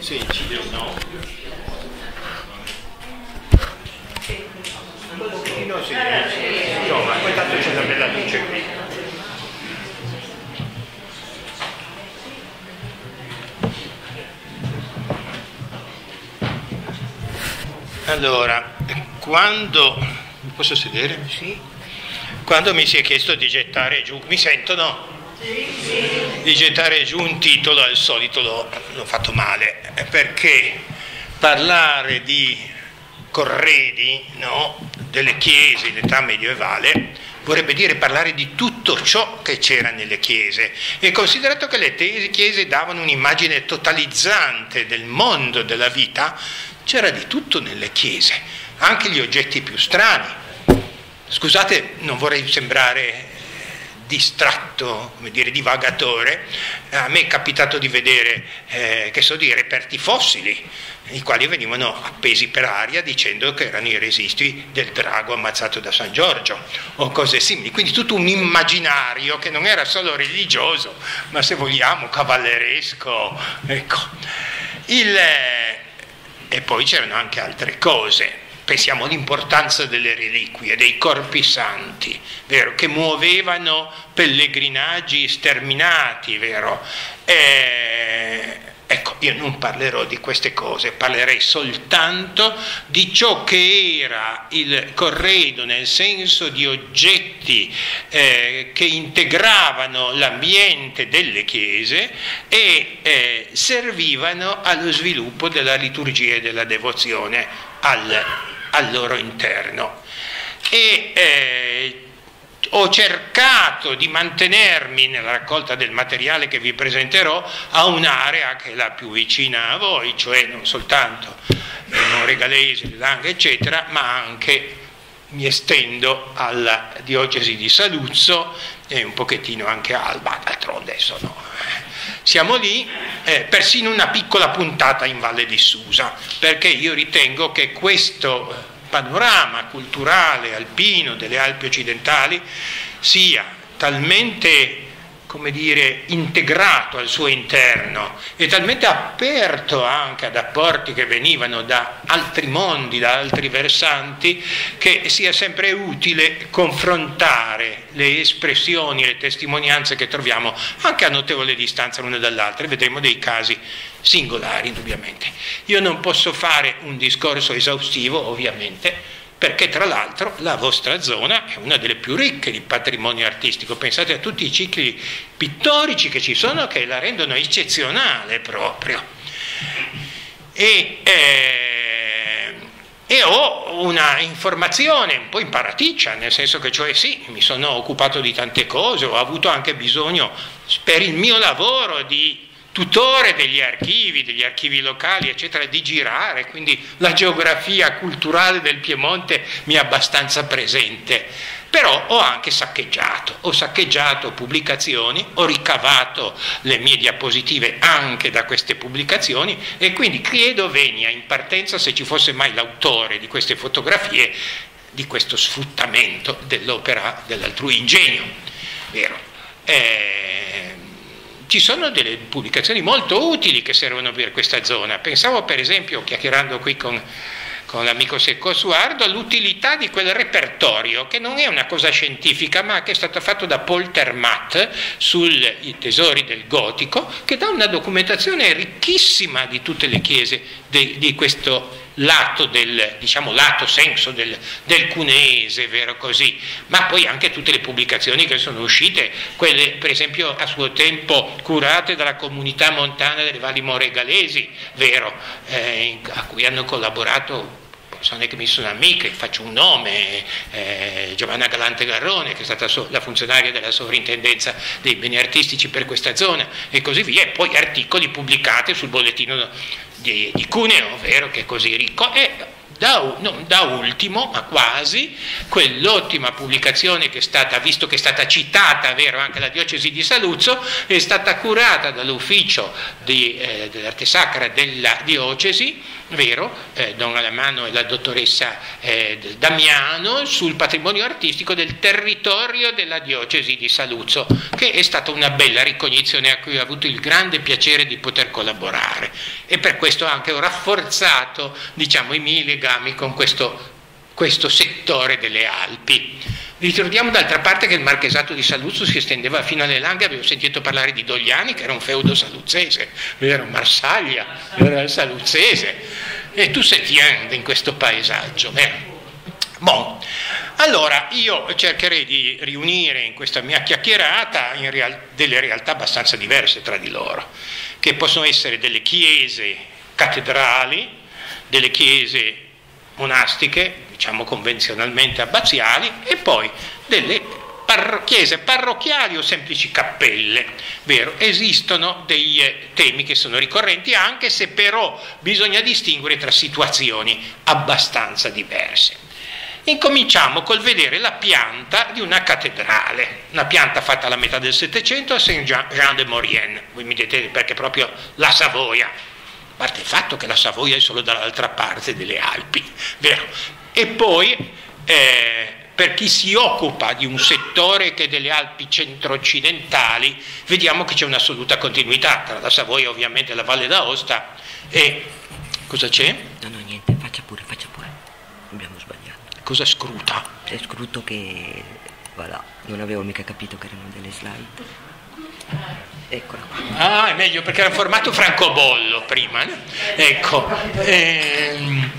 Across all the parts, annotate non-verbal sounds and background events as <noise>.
Se incide o no. Un pochino sì, no, ma poi tanto c'è una bella luce qui. Allora, quando... Posso sedere? Sì. Quando mi si è chiesto di gettare giù... Mi sentono? Di gettare giù un titolo al solito l'ho, fatto male, perché parlare di corredi no, delle chiese in età medievale vorrebbe dire parlare di tutto ciò che c'era nelle chiese e considerato che le chiese davano un'immagine totalizzante del mondo della vita, c'era di tutto nelle chiese, anche gli oggetti più strani. Scusate, non vorrei sembrare distratto, come dire, divagatore, a me è capitato di vedere, eh, che so di reperti fossili, i quali venivano appesi per aria dicendo che erano i resisti del drago ammazzato da San Giorgio o cose simili. Quindi tutto un immaginario che non era solo religioso, ma se vogliamo cavalleresco. Ecco. Il, eh, e poi c'erano anche altre cose pensiamo all'importanza delle reliquie, dei corpi santi, vero? che muovevano pellegrinaggi sterminati, vero? E, ecco, io non parlerò di queste cose, parlerei soltanto di ciò che era il corredo nel senso di oggetti eh, che integravano l'ambiente delle chiese e eh, servivano allo sviluppo della liturgia e della devozione al al loro interno. E eh, ho cercato di mantenermi nella raccolta del materiale che vi presenterò a un'area che è la più vicina a voi, cioè non soltanto il Monregalese, il Langhe, eccetera, ma anche mi estendo alla diocesi di Saluzzo e un pochettino anche a Alba, d'altronde sono siamo lì, eh, persino una piccola puntata in Valle di Susa, perché io ritengo che questo panorama culturale alpino delle Alpi occidentali sia talmente come dire, integrato al suo interno e talmente aperto anche ad apporti che venivano da altri mondi, da altri versanti, che sia sempre utile confrontare le espressioni le testimonianze che troviamo anche a notevole distanza l'una dall'altra e vedremo dei casi singolari indubbiamente. Io non posso fare un discorso esaustivo ovviamente, perché tra l'altro la vostra zona è una delle più ricche di patrimonio artistico. Pensate a tutti i cicli pittorici che ci sono che la rendono eccezionale proprio. E, eh, e ho una informazione un po' imparaticcia, nel senso che cioè sì, mi sono occupato di tante cose, ho avuto anche bisogno per il mio lavoro di tutore degli archivi, degli archivi locali, eccetera, di girare, quindi la geografia culturale del Piemonte mi è abbastanza presente. Però ho anche saccheggiato, ho saccheggiato pubblicazioni, ho ricavato le mie diapositive anche da queste pubblicazioni e quindi credo venia in partenza, se ci fosse mai l'autore di queste fotografie, di questo sfruttamento dell'opera dell'altrui ingegno. Vero? Eh, ci sono delle pubblicazioni molto utili che servono per questa zona. Pensavo per esempio, chiacchierando qui con, con l'amico Secco Suardo, all'utilità di quel repertorio, che non è una cosa scientifica, ma che è stato fatto da Paul Termat sui tesori del gotico, che dà una documentazione ricchissima di tutte le chiese di, di questo lato del diciamo, lato senso del, del cuneese, vero così, ma poi anche tutte le pubblicazioni che sono uscite, quelle per esempio a suo tempo curate dalla comunità montana delle valli moregalesi, vero, eh, a cui hanno collaborato persone che mi sono amiche, faccio un nome, eh, Giovanna Galante Garrone, che è stata so- la funzionaria della sovrintendenza dei beni artistici per questa zona, e così via, e poi articoli pubblicati sul bollettino di, di Cuneo, vero, che è così ricco, e da, no, da, ultimo, ma quasi, quell'ottima pubblicazione che è stata, visto che è stata citata, vero, anche la diocesi di Saluzzo, è stata curata dall'ufficio di, eh, dell'arte sacra della diocesi, vero, eh, Don Alamano e la dottoressa eh, Damiano, sul patrimonio artistico del territorio della diocesi di Saluzzo, che è stata una bella ricognizione a cui ho avuto il grande piacere di poter collaborare. E per questo anche ho rafforzato diciamo, i miei legami con questo, questo settore delle Alpi. Ricordiamo d'altra parte che il marchesato di Saluzzo si estendeva fino alle Langhe, avevo sentito parlare di Dogliani che era un feudo saluzzese, vero? Marsaglia era saluzzese e tu sei tiende in questo paesaggio, vero? Bon. Allora, io cercherei di riunire in questa mia chiacchierata real- delle realtà abbastanza diverse tra di loro, che possono essere delle chiese cattedrali, delle chiese monastiche, diciamo convenzionalmente abbaziali, e poi delle par- chiese parrocchiali o semplici cappelle. Vero, esistono dei eh, temi che sono ricorrenti, anche se però bisogna distinguere tra situazioni abbastanza diverse. Incominciamo col vedere la pianta di una cattedrale, una pianta fatta alla metà del Settecento a Saint-Jean de Maurienne. Voi mi dite perché proprio la Savoia, parte il fatto che la Savoia è solo dall'altra parte delle Alpi, vero? E poi eh, per chi si occupa di un settore che è delle Alpi centro-occidentali, vediamo che c'è un'assoluta continuità tra la Savoia ovviamente e la Valle d'Aosta e cosa c'è? No, no, niente, faccia pure, faccia pure. Abbiamo sbagliato. Cosa scruta? È scruto che... Voilà, non avevo mica capito che erano delle slide. Eccola qua. Ah, è meglio perché era in formato francobollo prima. No? Ecco. Ehm,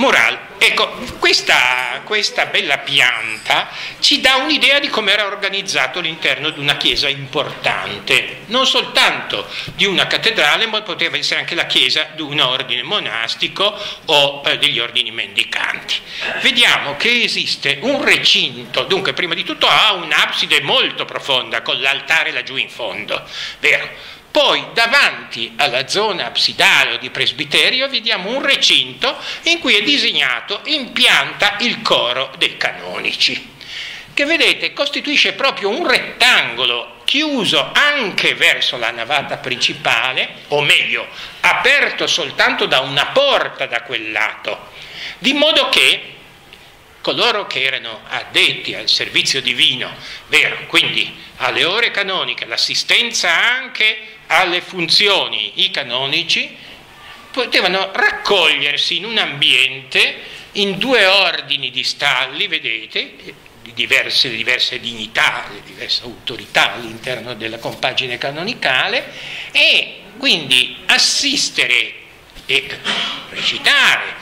Mural, ecco, questa, questa, bella pianta ci dà un'idea di come era organizzato l'interno di una chiesa importante, non soltanto di una cattedrale, ma poteva essere anche la chiesa di un ordine monastico o eh, degli ordini mendicanti. Vediamo che esiste un recinto, dunque prima di tutto ha un'abside molto profonda con l'altare laggiù in fondo, vero? Poi davanti alla zona absidale o di presbiterio vediamo un recinto in cui è disegnato in pianta il coro dei canonici, che vedete costituisce proprio un rettangolo chiuso anche verso la navata principale, o meglio, aperto soltanto da una porta da quel lato, di modo che coloro che erano addetti al servizio divino, vero, quindi alle ore canoniche, l'assistenza anche alle funzioni i canonici, potevano raccogliersi in un ambiente in due ordini di stalli, vedete, di diverse, diverse dignità, di diverse autorità all'interno della compagine canonicale e quindi assistere e recitare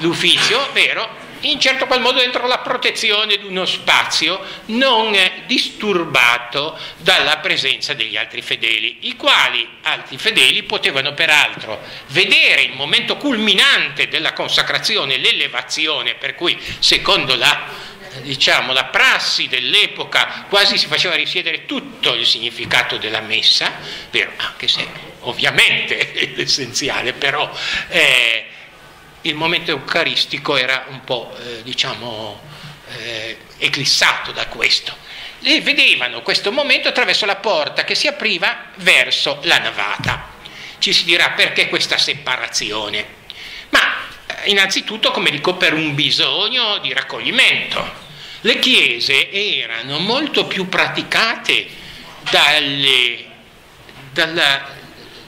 l'ufficio, vero, in certo qual modo dentro la protezione di uno spazio non disturbato dalla presenza degli altri fedeli, i quali altri fedeli potevano peraltro vedere il momento culminante della consacrazione, l'elevazione, per cui secondo la diciamo, la prassi dell'epoca quasi si faceva risiedere tutto il significato della messa, vero, anche se ovviamente <laughs> è l'essenziale, però eh, il momento eucaristico era un po', eh, diciamo, eh, eclissato da questo. E vedevano questo momento attraverso la porta che si apriva verso la navata. Ci si dirà perché questa separazione? Ma eh, innanzitutto, come dico, per un bisogno di raccoglimento. Le chiese erano molto più praticate dalle, dalla,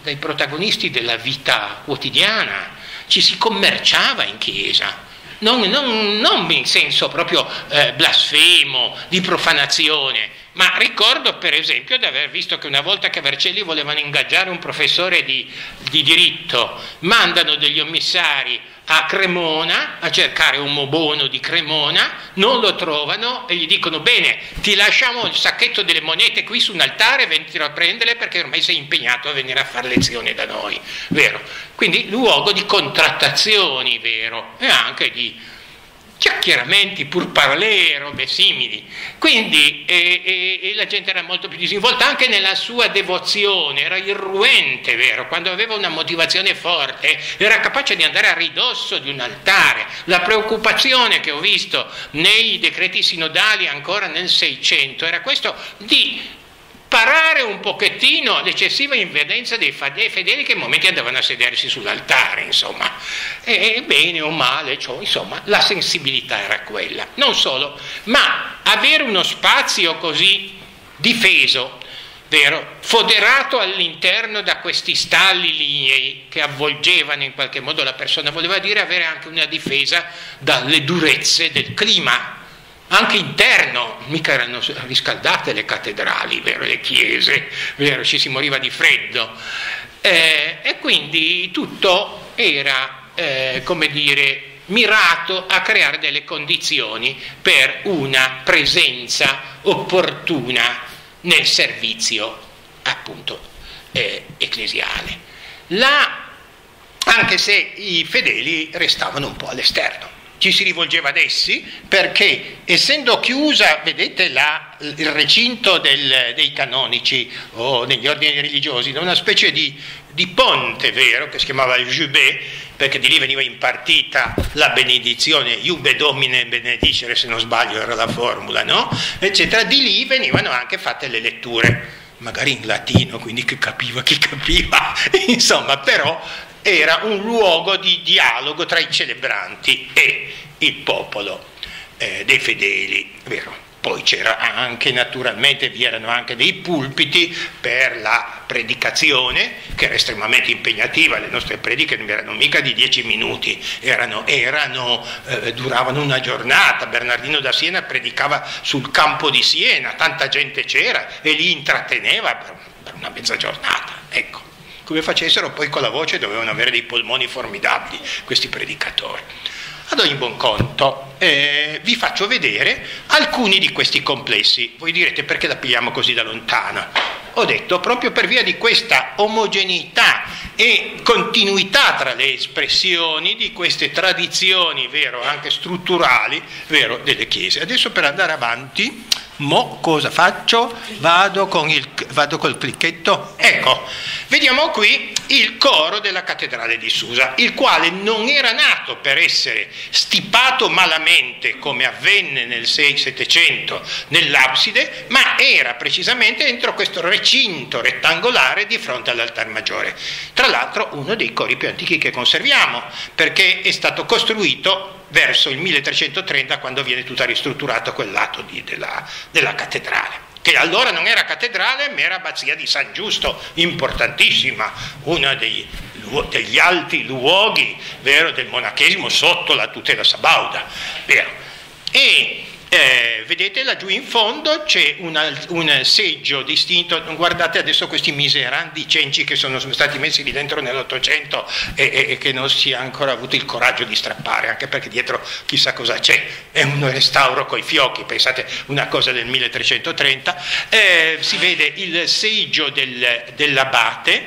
dai protagonisti della vita quotidiana, ci si commerciava in chiesa. Non, non, non in senso proprio eh, blasfemo, di profanazione, ma ricordo per esempio di aver visto che una volta che a Vercelli volevano ingaggiare un professore di, di diritto, mandano degli ommissari a Cremona a cercare un mobono di Cremona, non lo trovano e gli dicono bene, ti lasciamo il sacchetto delle monete qui su un altare, venite a prenderle perché ormai sei impegnato a venire a fare lezione da noi, vero? Quindi luogo di contrattazioni, vero? E anche di chiacchieramenti, pur parler, robe simili. Quindi e, e, e la gente era molto più disinvolta anche nella sua devozione, era irruente, vero? Quando aveva una motivazione forte, era capace di andare a ridosso di un altare. La preoccupazione che ho visto nei decreti sinodali ancora nel Seicento era questo di parare un pochettino l'eccessiva invedenza dei fedeli che in momenti andavano a sedersi sull'altare, insomma. E bene o male, cioè, insomma, la sensibilità era quella. Non solo, ma avere uno spazio così difeso, vero, foderato all'interno da questi stalli lignei che avvolgevano in qualche modo la persona, voleva dire avere anche una difesa dalle durezze del clima anche interno, mica erano riscaldate le cattedrali, vero, le chiese, vero, ci si moriva di freddo. Eh, e quindi tutto era, eh, come dire, mirato a creare delle condizioni per una presenza opportuna nel servizio appunto eh, ecclesiale. La, anche se i fedeli restavano un po' all'esterno ci si rivolgeva ad essi? Perché essendo chiusa, vedete la, il recinto del, dei canonici o degli ordini religiosi, da una specie di, di, ponte vero che si chiamava il Jubé, perché di lì veniva impartita la benedizione, Iube Domine benedicere se non sbaglio era la formula, no? Eccetera, di lì venivano anche fatte le letture magari in latino, quindi chi capiva, chi capiva, <laughs> insomma, però era un luogo di dialogo tra i celebranti e il popolo eh, dei fedeli, vero? Poi c'era anche, naturalmente, vi erano anche dei pulpiti per la predicazione, che era estremamente impegnativa, le nostre prediche non erano mica di dieci minuti, erano, erano, eh, duravano una giornata. Bernardino da Siena predicava sul campo di Siena, tanta gente c'era e li intratteneva per, per una mezza giornata. Ecco come facessero poi con la voce dovevano avere dei polmoni formidabili questi predicatori. Ad ogni buon conto, eh, vi faccio vedere alcuni di questi complessi. Voi direte perché la pigliamo così da lontano? Ho detto proprio per via di questa omogeneità e continuità tra le espressioni di queste tradizioni, vero, anche strutturali, vero, delle chiese. Adesso per andare avanti Mo cosa faccio? Vado, con il, vado col clicchetto. Ecco, vediamo qui il coro della cattedrale di Susa, il quale non era nato per essere stipato malamente come avvenne nel 6-700 nell'abside, ma era precisamente dentro questo recinto rettangolare di fronte all'altar maggiore. Tra l'altro uno dei cori più antichi che conserviamo, perché è stato costruito verso il 1330 quando viene tutta ristrutturata quel lato di, della, della cattedrale che allora non era cattedrale ma era abbazia di San Giusto, importantissima, uno dei, degli alti luoghi vero, del monachesimo sotto la tutela sabauda. Vero. E eh, vedete laggiù in fondo c'è una, un seggio distinto, guardate adesso questi miserandi cenci che sono stati messi lì dentro nell'Ottocento e, e, che non si è ancora avuto il coraggio di strappare, anche perché dietro chissà cosa c'è, è un restauro coi fiocchi, pensate una cosa del 1330, eh, si vede il seggio del, dell'abate,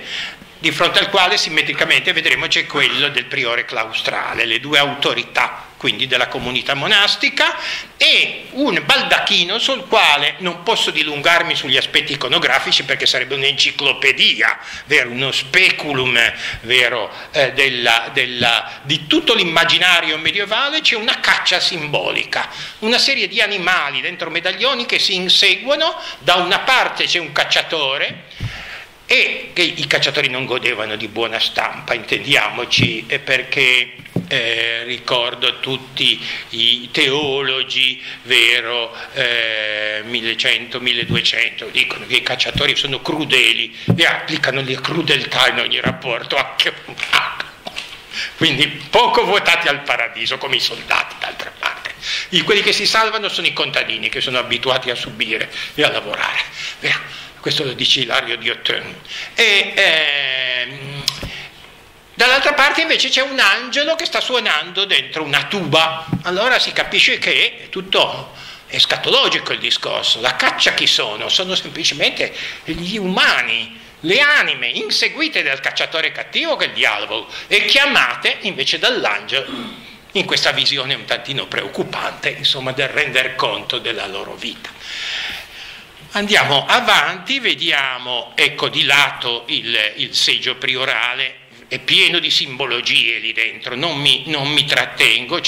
di fronte al quale simmetricamente vedremo c'è quello del priore claustrale, le due autorità quindi della comunità monastica, e un baldacchino sul quale non posso dilungarmi sugli aspetti iconografici perché sarebbe un'enciclopedia, vero? uno speculum vero? Eh, della, della, di tutto l'immaginario medievale, c'è una caccia simbolica, una serie di animali dentro medaglioni che si inseguono, da una parte c'è un cacciatore, e che i cacciatori non godevano di buona stampa, intendiamoci, perché eh, ricordo tutti i teologi, vero, eh, 1100-1200, dicono che i cacciatori sono crudeli e applicano le crudeltà in ogni rapporto, <laughs> quindi poco votati al paradiso come i soldati d'altra parte. I, quelli che si salvano sono i contadini che sono abituati a subire e a lavorare. Questo lo dice Ilario di Ottone. E, ehm, dall'altra parte invece c'è un angelo che sta suonando dentro una tuba, allora si capisce che è tutto escatologico il discorso. La caccia chi sono? Sono semplicemente gli umani, le anime inseguite dal cacciatore cattivo che è il diavolo e chiamate invece dall'angelo in questa visione un tantino preoccupante, insomma, del render conto della loro vita. Andiamo avanti, vediamo, ecco di lato il, il seggio priorale, è pieno di simbologie lì dentro, non mi, non mi trattengo,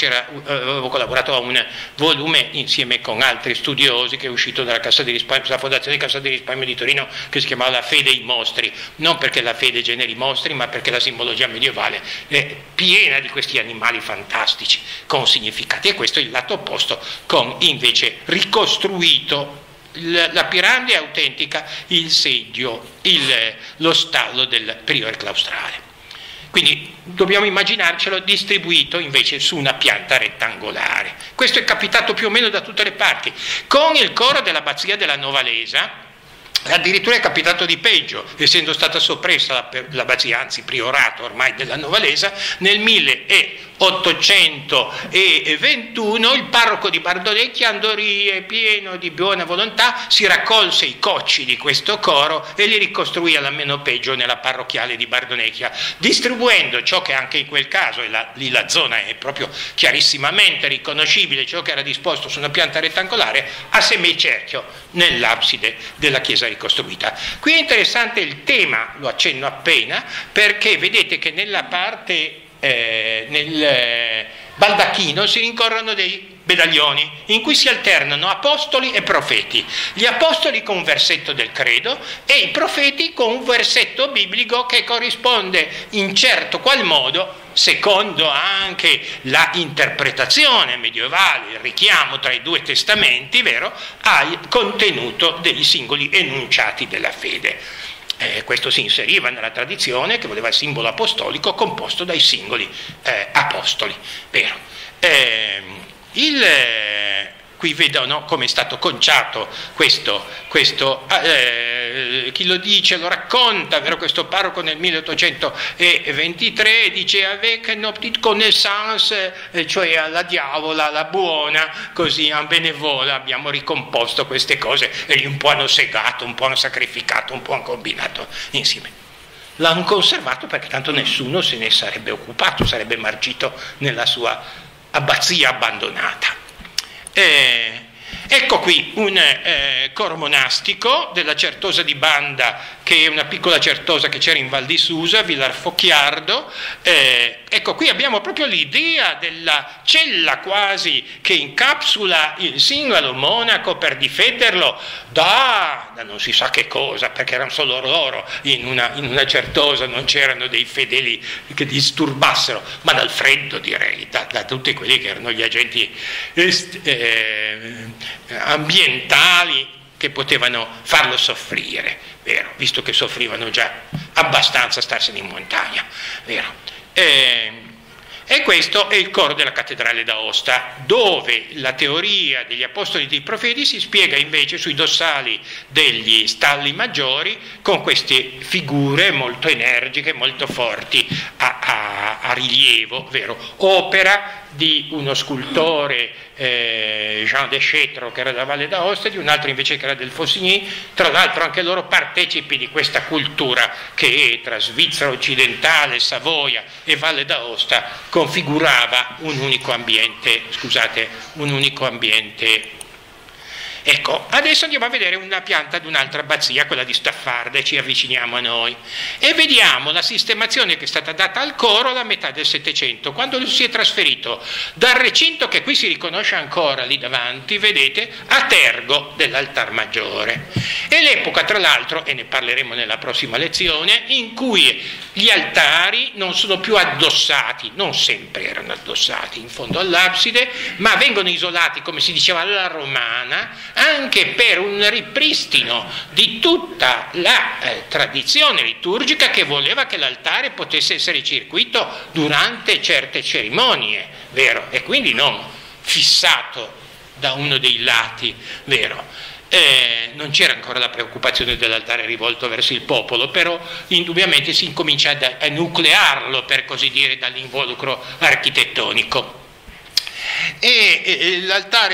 avevo collaborato a un volume insieme con altri studiosi che è uscito dalla, dalla Fondazione Cassa di Risparmio di Torino che si chiamava La fede ai mostri, non perché la fede generi mostri, ma perché la simbologia medievale è piena di questi animali fantastici con significati. E questo è il lato opposto con invece ricostruito. La piramide autentica, il seggio, il, lo stallo del priore claustrale. Quindi dobbiamo immaginarcelo distribuito invece su una pianta rettangolare. Questo è capitato più o meno da tutte le parti. Con il coro dell'abbazia della Novalesa, Addirittura è capitato di peggio, essendo stata soppressa l'abbazia, anzi priorato ormai della Novalesa, nel 1821 il parroco di Bardonecchia, Andorie, pieno di buona volontà, si raccolse i cocci di questo coro e li ricostruì almeno peggio nella parrocchiale di Bardonecchia, distribuendo ciò che anche in quel caso, e la, lì la zona è proprio chiarissimamente riconoscibile, ciò che era disposto su una pianta rettangolare, a semicerchio nell'abside della chiesa ricostruita. Qui è interessante il tema, lo accenno appena, perché vedete che nella parte, eh, nel eh, baldacchino si rincorrono dei medaglioni in cui si alternano apostoli e profeti. Gli apostoli con un versetto del credo e i profeti con un versetto biblico che corrisponde in certo qual modo, secondo anche la interpretazione medievale, il richiamo tra i due testamenti, vero, al contenuto dei singoli enunciati della fede. Eh, questo si inseriva nella tradizione che voleva il simbolo apostolico composto dai singoli eh, apostoli, vero? Eh, il, qui vedono come è stato conciato questo, questo eh, chi lo dice, lo racconta, vero? questo parroco nel 1823 dice avec une petite connaissance, eh, cioè alla diavola, alla buona, così a benevola abbiamo ricomposto queste cose e un po' hanno segato, un po' hanno sacrificato, un po' hanno combinato insieme l'hanno conservato perché tanto nessuno se ne sarebbe occupato, sarebbe marcito nella sua abbazia abbandonata. Eh, ecco qui un eh, coro monastico della Certosa di Banda che è una piccola certosa che c'era in Val di Susa, Villar Focchiardo. Eh, ecco, qui abbiamo proprio l'idea della cella quasi che incapsula il singolo monaco per difenderlo da, da non si sa che cosa, perché erano solo loro in una, in una certosa, non c'erano dei fedeli che disturbassero, ma dal freddo direi, da, da tutti quelli che erano gli agenti eh, ambientali che potevano farlo soffrire, vero? visto che soffrivano già abbastanza starsene in montagna. E, e questo è il coro della cattedrale d'Aosta, dove la teoria degli apostoli e dei profeti si spiega invece sui dossali degli stalli maggiori con queste figure molto energiche, molto forti a, a, a rilievo, vero? opera di uno scultore eh, Jean de Chetro che era della Valle d'Aosta e di un altro invece che era del Fossigny, tra l'altro anche loro partecipi di questa cultura che tra Svizzera occidentale, Savoia e Valle d'Aosta configurava un unico ambiente, scusate, un unico ambiente Ecco, adesso andiamo a vedere una pianta di un'altra abbazia, quella di Staffarda, e ci avviciniamo a noi. E vediamo la sistemazione che è stata data al coro alla metà del Settecento, quando si è trasferito dal recinto che qui si riconosce ancora lì davanti, vedete, a Tergo dell'altar maggiore. E l'epoca, tra l'altro, e ne parleremo nella prossima lezione, in cui gli altari non sono più addossati, non sempre erano addossati in fondo all'abside, ma vengono isolati, come si diceva alla romana, anche per un ripristino di tutta la eh, tradizione liturgica che voleva che l'altare potesse essere circuito durante certe cerimonie, vero? E quindi non fissato da uno dei lati, vero? Eh, non c'era ancora la preoccupazione dell'altare rivolto verso il popolo, però indubbiamente si incomincia a, a nuclearlo, per così dire, dall'involucro architettonico. E,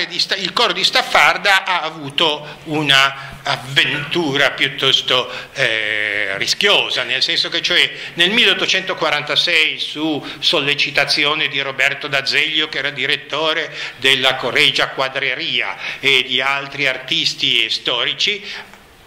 di, il coro di Staffarda ha avuto una avventura piuttosto eh, rischiosa, nel senso che cioè nel 1846 su sollecitazione di Roberto D'Azeglio che era direttore della Correggia Quadreria e di altri artisti e storici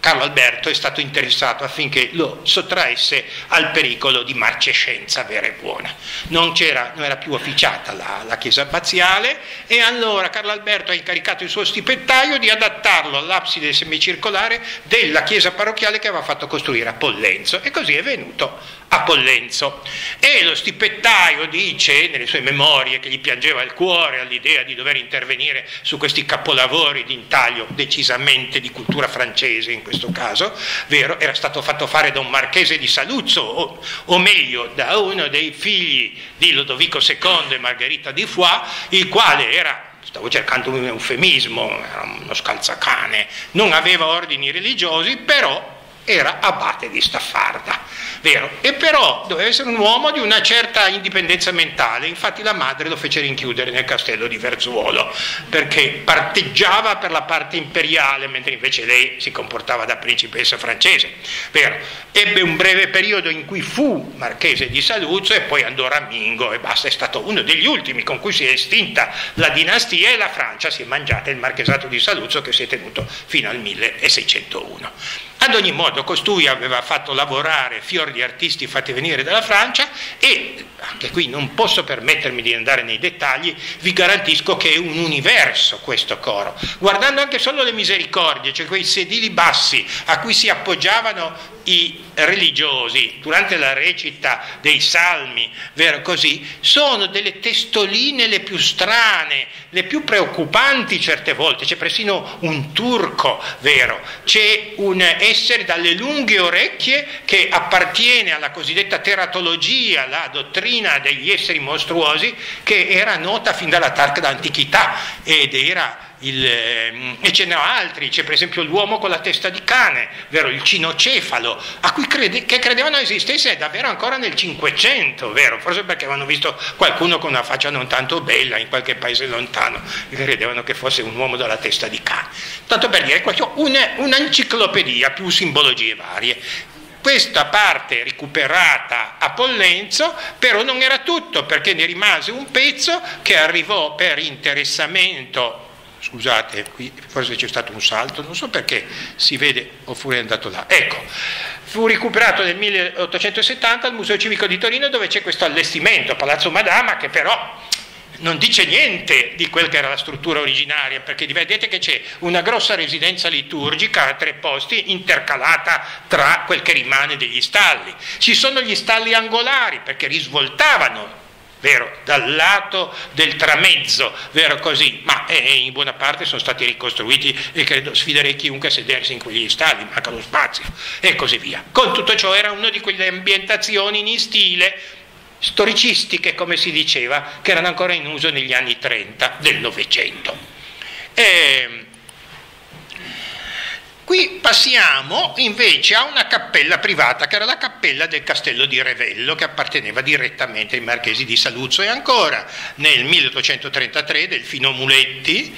Carlo Alberto è stato interessato affinché lo sottraesse al pericolo di marcescenza vera e buona. Non, non era più officiata la, la, chiesa abbaziale e allora Carlo Alberto ha incaricato il suo stipendaio di adattarlo all'abside semicircolare della chiesa parrocchiale che aveva fatto costruire a Pollenzo e così è venuto a Pollenzo. E lo stipettaio dice nelle sue memorie che gli piangeva il cuore all'idea di dover intervenire su questi capolavori di intaglio decisamente di cultura francese in questo caso, vero, era stato fatto fare da un marchese di Saluzzo, o, o meglio da uno dei figli di Lodovico II e Margherita di Foix, il quale era stavo cercando un eufemismo, era uno scalzacane, non aveva ordini religiosi, però era abate di Staffarda, vero? E però doveva essere un uomo di una certa indipendenza mentale, infatti la madre lo fece rinchiudere nel castello di Verzuolo, perché parteggiava per la parte imperiale, mentre invece lei si comportava da principessa francese, vero? Ebbe un breve periodo in cui fu marchese di Saluzzo e poi andò a Ramingo e basta, è stato uno degli ultimi con cui si è estinta la dinastia e la Francia si è mangiata il marchesato di Saluzzo che si è tenuto fino al 1601. Ad ogni modo costui aveva fatto lavorare fior di artisti fatti venire dalla Francia e, anche qui non posso permettermi di andare nei dettagli, vi garantisco che è un universo questo coro. Guardando anche solo le misericordie, cioè quei sedili bassi a cui si appoggiavano i religiosi durante la recita dei salmi, vero così, sono delle testoline le più strane, le più preoccupanti certe volte, c'è persino un turco, vero, c'è un essere dalle lunghe orecchie che appartiene alla cosiddetta teratologia, la dottrina degli esseri mostruosi, che era nota fin dalla tarda antichità ed era il, ehm, e ce ne ho altri, c'è per esempio l'uomo con la testa di cane, vero? il cinocefalo, a cui crede, che credevano esistesse davvero ancora nel Cinquecento, vero? forse perché avevano visto qualcuno con una faccia non tanto bella in qualche paese lontano, e credevano che fosse un uomo dalla testa di cane. Tanto per dire, un'enciclopedia più simbologie varie. Questa parte recuperata a Pollenzo però non era tutto perché ne rimase un pezzo che arrivò per interessamento scusate, qui forse c'è stato un salto, non so perché si vede, oppure è andato là. Ecco, fu recuperato nel 1870 al Museo Civico di Torino dove c'è questo allestimento, Palazzo Madama, che però non dice niente di quel che era la struttura originaria, perché vedete che c'è una grossa residenza liturgica a tre posti intercalata tra quel che rimane degli stalli. Ci sono gli stalli angolari perché risvoltavano vero, dal lato del tramezzo, vero così, ma eh, in buona parte sono stati ricostruiti e credo sfiderei chiunque a sedersi in quegli stadi, manca lo spazio e così via. Con tutto ciò era una di quelle ambientazioni in stile storicistiche, come si diceva, che erano ancora in uso negli anni 30 del Novecento. E, Qui passiamo invece a una cappella privata, che era la cappella del castello di Revello, che apparteneva direttamente ai marchesi di Saluzzo. E ancora nel 1833 Delfino Muletti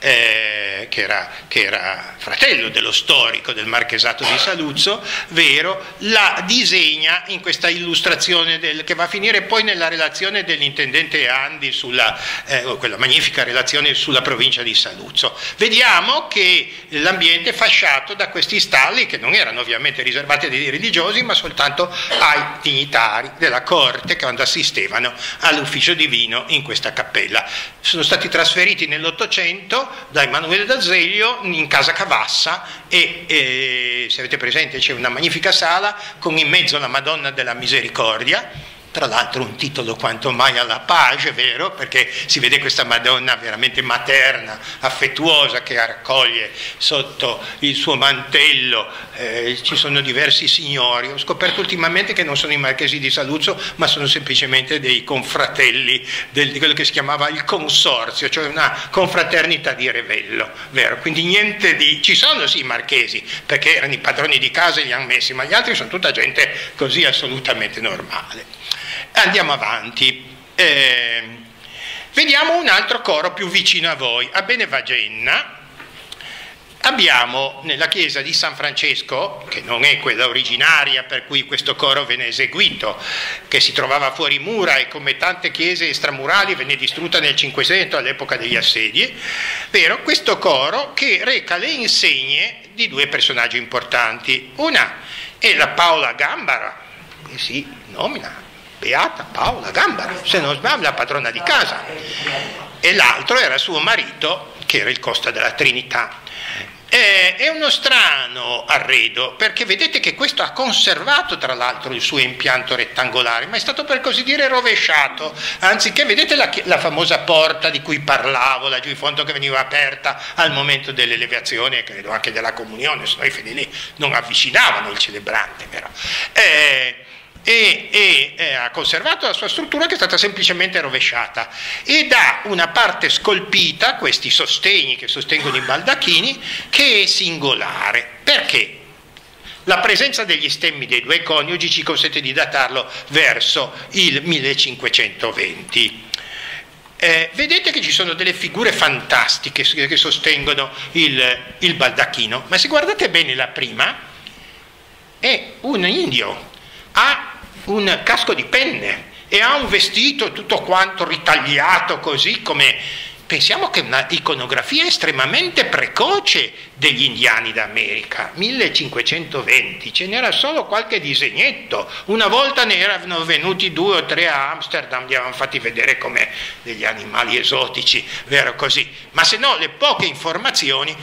eh, che, era, che, era, fratello dello storico del marchesato di Saluzzo, vero, la disegna in questa illustrazione del, che va a finire poi nella relazione dell'intendente Andi sulla eh, quella magnifica relazione sulla provincia di Saluzzo. Vediamo che l'ambiente è fasciato da questi stalli che non erano ovviamente riservati ai religiosi, ma soltanto ai dignitari della corte che quando assistevano all'ufficio divino in questa cappella. Sono stati trasferiti nell'Ottocento da Emanuele D'Azeglio in casa Cavassa e, e se avete presente c'è una magnifica sala con in mezzo la Madonna della Misericordia tra l'altro un titolo quanto mai alla page, vero? Perché si vede questa Madonna veramente materna, affettuosa, che raccoglie sotto il suo mantello, eh, ci sono diversi signori. Ho scoperto ultimamente che non sono i marchesi di Saluzzo, ma sono semplicemente dei confratelli del, di quello che si chiamava il consorzio, cioè una confraternita di Revello, vero? Quindi niente di... Ci sono sì i marchesi, perché erano i padroni di casa e li hanno messi, ma gli altri sono tutta gente così assolutamente normale. Andiamo avanti. Eh, Vediamo un altro coro più vicino a voi, a Benevagenna. Abbiamo nella chiesa di San Francesco, che non è quella originaria per cui questo coro venne eseguito, che si trovava fuori mura e come tante chiese estramurali venne distrutta nel Cinquecento all'epoca degli assedi, vero? questo coro che reca le insegne di due personaggi importanti. Una è la Paola Gambara, che si nomina Beata Paola Gambara, se non sbaglio la padrona di casa, e l'altro era suo marito, che era il Costa della Trinità. È uno strano arredo, perché vedete che questo ha conservato tra l'altro il suo impianto rettangolare, ma è stato per così dire rovesciato, anziché, vedete la, la famosa porta di cui parlavo, laggiù in fondo che veniva aperta al momento dell'elevazione e credo anche della comunione, se no i fedeli non avvicinavano il celebrante, però. Eh, e, e eh, ha conservato la sua struttura che è stata semplicemente rovesciata ed ha una parte scolpita, questi sostegni che sostengono i baldacchini, che è singolare. Perché? La presenza degli stemmi dei due coniugi ci consente di datarlo verso il 1520. Eh, vedete che ci sono delle figure fantastiche che sostengono il, il baldacchino, ma se guardate bene la prima, è un indio ha un casco di penne e ha un vestito tutto quanto ritagliato così come... Pensiamo che una iconografia estremamente precoce degli indiani d'America, 1520, ce n'era solo qualche disegnetto, una volta ne erano venuti due o tre a Amsterdam, li avevano fatti vedere come degli animali esotici, vero così, ma se no le poche informazioni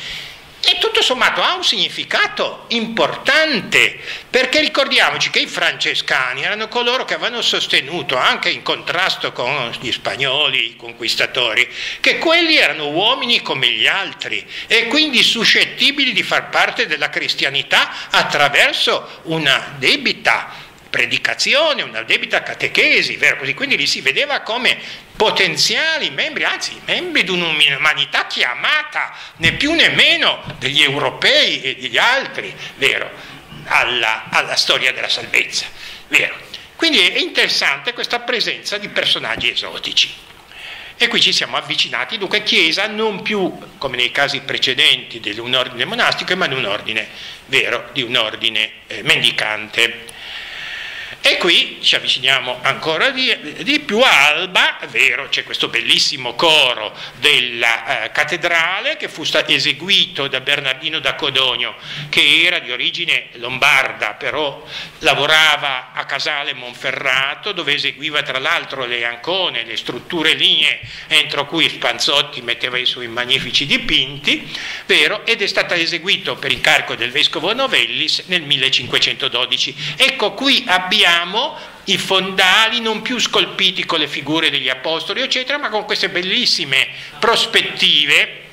e tutto sommato ha un significato importante, perché ricordiamoci che i francescani erano coloro che avevano sostenuto, anche in contrasto con gli spagnoli, i conquistatori, che quelli erano uomini come gli altri e quindi suscettibili di far parte della cristianità attraverso una debita predicazione, una debita catechesi, vero? Così, quindi li si vedeva come potenziali membri, anzi membri di un'umanità chiamata né più né meno degli europei e degli altri, vero? Alla, alla storia della salvezza, vero? Quindi è interessante questa presenza di personaggi esotici. E qui ci siamo avvicinati, dunque Chiesa non più come nei casi precedenti di un ordine monastico, ma di un ordine vero, di un ordine eh, mendicante. E qui ci avviciniamo ancora di, di più a Alba, è vero, c'è questo bellissimo coro della eh, cattedrale che fu eseguito da Bernardino da Codogno, che era di origine lombarda, però lavorava a Casale Monferrato, dove eseguiva tra l'altro le ancone, le strutture lignee entro cui Spanzotti metteva i suoi magnifici dipinti, vero, ed è stata eseguito per incarico del vescovo Novellis nel 1512. Ecco qui abbiamo vediamo i fondali non più scolpiti con le figure degli apostoli, eccetera, ma con queste bellissime prospettive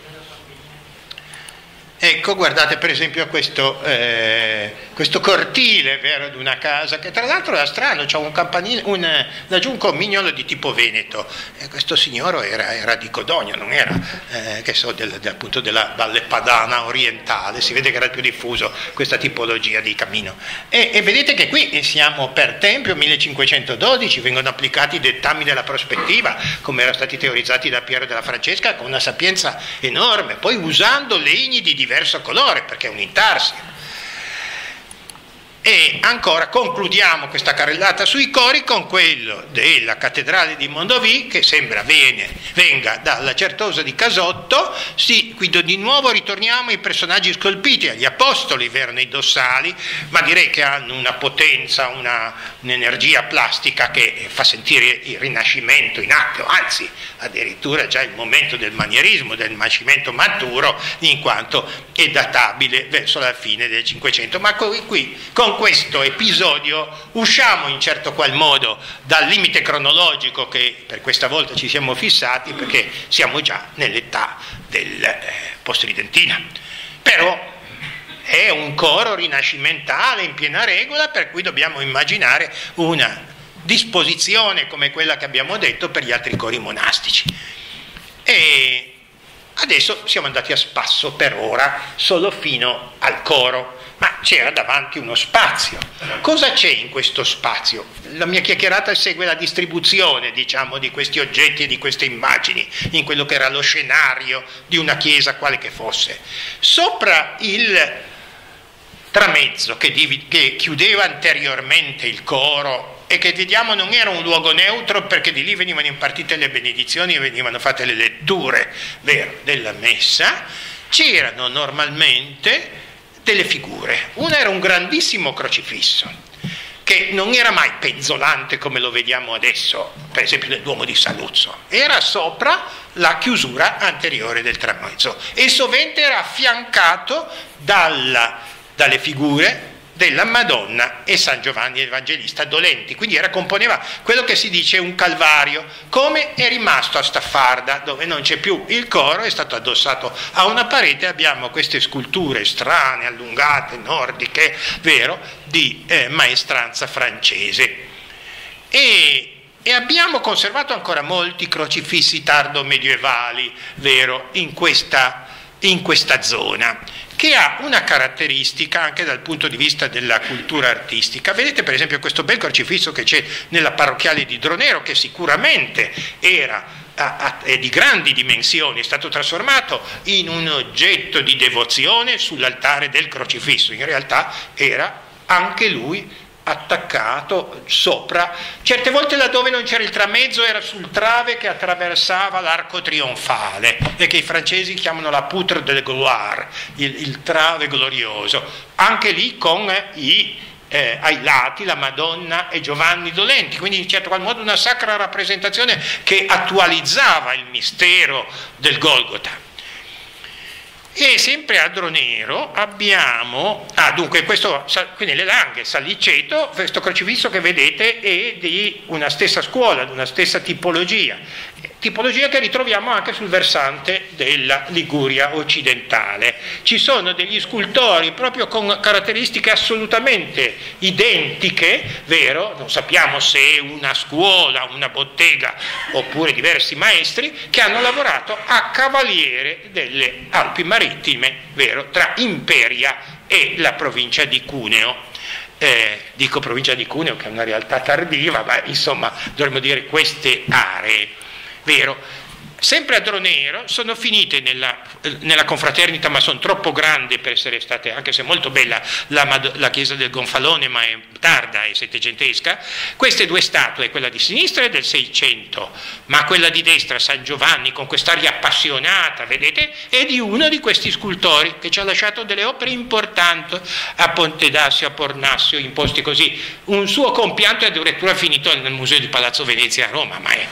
Ecco, guardate per esempio questo, eh, questo cortile vero, di una casa che tra l'altro era strano, c'è un campanile, un, laggiù un comignolo di tipo veneto. E questo signore era, era di Codogno, non era eh, che so, del, del, appunto della Valle Padana orientale, si vede che era più diffuso questa tipologia di cammino. E, e vedete che qui siamo per Tempio 1512, vengono applicati i dettami della prospettiva come erano stati teorizzati da Piero della Francesca con una sapienza enorme, poi usando legni di diversi diverso colore perché è un intarsio. E ancora concludiamo questa carrellata sui cori con quello della cattedrale di Mondovì che sembra viene, venga dalla Certosa di Casotto, sì, qui di nuovo ritorniamo ai personaggi scolpiti, agli apostoli vero nei dossali, ma direi che hanno una potenza, una, un'energia plastica che fa sentire il rinascimento in atto, anzi addirittura già il momento del manierismo, del rinascimento maturo, in quanto è databile verso la fine del Cinquecento. Ma qui con questo episodio usciamo in certo qual modo dal limite cronologico che per questa volta ci siamo fissati perché siamo già nell'età del eh, post-tridentina. Però è un coro rinascimentale in piena regola per cui dobbiamo immaginare una disposizione come quella che abbiamo detto per gli altri cori monastici. E adesso siamo andati a spasso per ora solo fino al coro ma c'era davanti uno spazio. Cosa c'è in questo spazio? La mia chiacchierata segue la distribuzione, diciamo, di questi oggetti e di queste immagini in quello che era lo scenario di una chiesa, quale che fosse. Sopra il tramezzo che, div- che chiudeva anteriormente il coro e che vediamo non era un luogo neutro perché di lì venivano impartite le benedizioni e venivano fatte le letture vero, della messa, c'erano normalmente delle figure. Una era un grandissimo crocifisso, che non era mai pezzolante come lo vediamo adesso, per esempio nel Duomo di Saluzzo, era sopra la chiusura anteriore del tramezzo e sovente era affiancato dalla, dalle figure della Madonna e San Giovanni Evangelista dolenti, quindi era, componeva quello che si dice un calvario, come è rimasto a Staffarda, dove non c'è più il coro, è stato addossato a una parete, abbiamo queste sculture strane, allungate, nordiche, vero, di eh, maestranza francese. E, e abbiamo conservato ancora molti crocifissi tardo medievali, vero, in questa, in questa zona che ha una caratteristica anche dal punto di vista della cultura artistica. Vedete per esempio questo bel crocifisso che c'è nella parrocchiale di Dronero, che sicuramente era è di grandi dimensioni, è stato trasformato in un oggetto di devozione sull'altare del crocifisso, in realtà era anche lui attaccato sopra, certe volte laddove non c'era il tramezzo era sul trave che attraversava l'arco trionfale e che i francesi chiamano la poutre de gloire, il, il trave glorioso, anche lì con i, eh, ai lati la Madonna e Giovanni dolenti, quindi in certo qual modo una sacra rappresentazione che attualizzava il mistero del Golgota. E sempre a Dronero abbiamo, ah dunque questo, quindi le langhe, Saliceto, questo crocifisso che vedete è di una stessa scuola, di una stessa tipologia, tipologia che ritroviamo anche sul versante della Liguria occidentale. Ci sono degli scultori proprio con caratteristiche assolutamente identiche, vero? Non sappiamo se una scuola, una bottega oppure diversi maestri che hanno lavorato a cavaliere delle Alpi Marittime, vero? Tra Imperia e la provincia di Cuneo. Eh, dico provincia di Cuneo che è una realtà tardiva, ma insomma dovremmo dire queste aree vero? Sempre a Dronero sono finite nella, nella, confraternita, ma sono troppo grandi per essere state, anche se molto bella la, la, chiesa del Gonfalone, ma è tarda e settecentesca, queste due statue, quella di sinistra è del 600, ma quella di destra, San Giovanni, con quest'aria appassionata, vedete, è di uno di questi scultori che ci ha lasciato delle opere importanti a Ponte d'Assio, a Pornassio, in posti così. Un suo compianto è addirittura finito nel Museo di Palazzo Venezia a Roma, ma è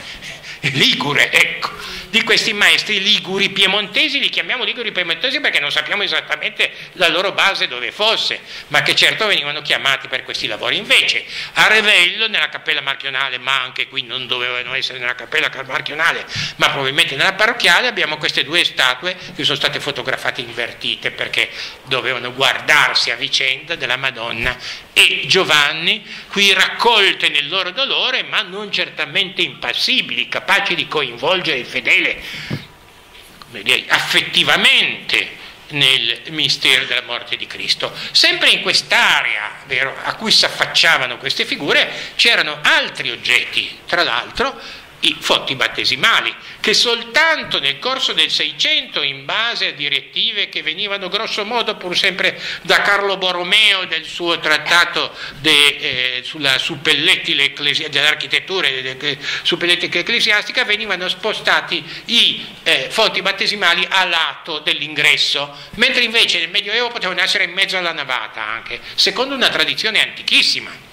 ligure, ecco di questi maestri liguri piemontesi, li chiamiamo liguri piemontesi perché non sappiamo esattamente la loro base dove fosse, ma che certo venivano chiamati per questi lavori. Invece a Revello, nella cappella marchionale, ma anche qui non dovevano essere nella cappella marchionale, ma probabilmente nella parrocchiale, abbiamo queste due statue che sono state fotografate invertite perché dovevano guardarsi a vicenda della Madonna e Giovanni, qui raccolte nel loro dolore, ma non certamente impassibili, capaci di coinvolgere il fedele dire, affettivamente nel mistero della morte di Cristo. Sempre in quest'area a cui si affacciavano queste figure c'erano altri oggetti, tra l'altro i fotti battesimali, che soltanto nel corso del Seicento, in base a direttive che venivano grosso modo pur sempre da Carlo Borromeo del suo trattato de, eh, sulla suppellettile dell'architettura e suppellettile ecclesiastica, venivano spostati i eh, fonti battesimali a lato dell'ingresso, mentre invece nel Medioevo potevano essere in mezzo alla navata anche, secondo una tradizione antichissima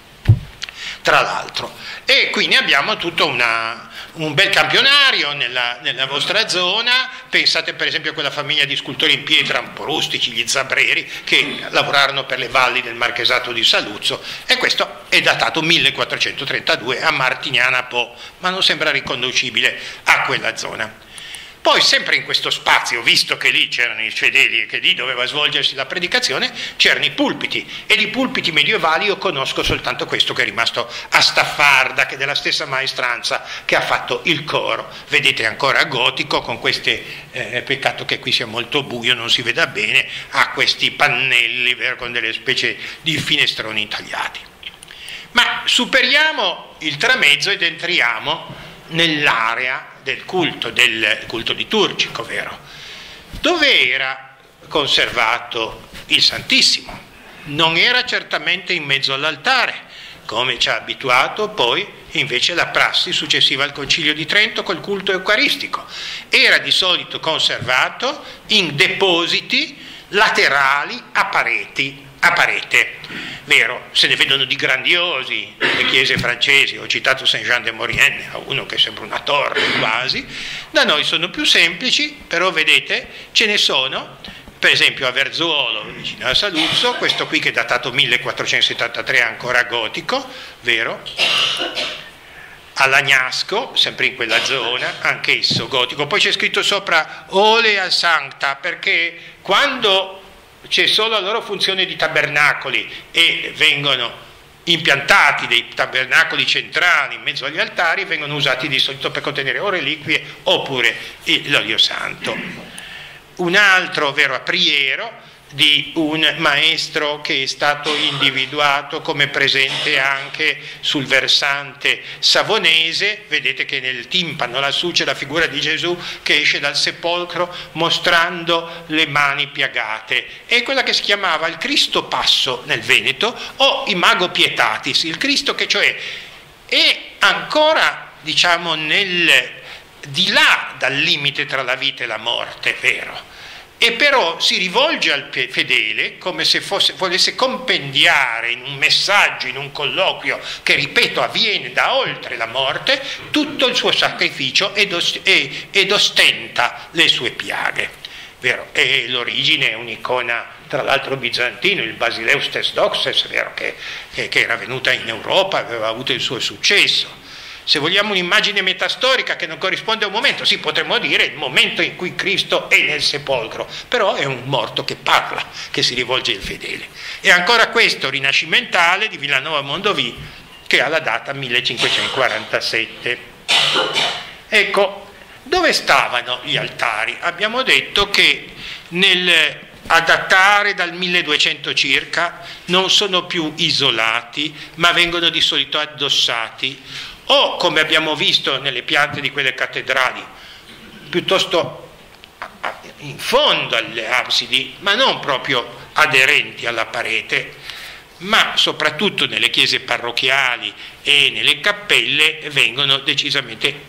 tra l'altro. E quindi abbiamo tutto una, un bel campionario nella, nella, vostra zona, pensate per esempio a quella famiglia di scultori in pietra, un po' rustici, gli zabreri, che lavorarono per le valli del marchesato di Saluzzo, e questo è datato 1432 a Martignana Po, ma non sembra riconducibile a quella zona. Poi, sempre in questo spazio, visto che lì c'erano i fedeli e che lì doveva svolgersi la predicazione, c'erano i pulpiti. E di pulpiti medievali io conosco soltanto questo che è rimasto a Staffarda, che è della stessa maestranza che ha fatto il coro. Vedete ancora gotico, con queste, eh, peccato che qui sia molto buio, non si veda bene, ha questi pannelli con delle specie di finestroni intagliati. Ma superiamo il tramezzo ed entriamo nell'area del culto, del culto liturgico, vero? Dove era conservato il Santissimo? Non era certamente in mezzo all'altare, come ci ha abituato poi invece la prassi successiva al Concilio di Trento col culto eucaristico. Era di solito conservato in depositi laterali a pareti a parete. Vero, se ne vedono di grandiosi le chiese francesi, ho citato Saint-Jean-de-Maurienne, uno che sembra una torre quasi, da noi sono più semplici, però vedete ce ne sono, per esempio a Verzuolo, vicino a Saluzzo, questo qui che è datato 1473 è ancora gotico, vero? A Lagnasco, sempre in quella zona, anch'esso gotico. Poi c'è scritto sopra Olea Sancta, perché quando c'è solo la loro funzione di tabernacoli e vengono impiantati dei tabernacoli centrali in mezzo agli altari, vengono usati di solito per contenere o reliquie oppure l'olio santo. Un altro, vero, a Priero, di un maestro che è stato individuato come presente anche sul versante savonese, vedete che nel timpano lassù c'è la figura di Gesù che esce dal sepolcro mostrando le mani piagate, è quella che si chiamava il Cristo Passo nel Veneto o Imago Pietatis, il Cristo che cioè è ancora diciamo nel, di là dal limite tra la vita e la morte, vero? E però si rivolge al fedele come se fosse, volesse compendiare in un messaggio, in un colloquio che, ripeto, avviene da oltre la morte, tutto il suo sacrificio ed, ed ostenta le sue piaghe. Vero? E l'origine è un'icona, tra l'altro bizantino, il Basileus Tesdoxes, vero? Che, che, che era venuta in Europa, aveva avuto il suo successo se vogliamo un'immagine metastorica che non corrisponde a un momento, sì, potremmo dire il momento in cui Cristo è nel sepolcro, però è un morto che parla, che si rivolge al fedele. E ancora questo rinascimentale di Villanova Mondovì che ha la data 1547. Ecco, dove stavano gli altari? Abbiamo detto che nel, a datare dal 1200 circa non sono più isolati, ma vengono di solito addossati o come abbiamo visto nelle piante di quelle cattedrali, piuttosto in fondo alle absidi, ma non proprio aderenti alla parete, ma soprattutto nelle chiese parrocchiali e nelle cappelle vengono decisamente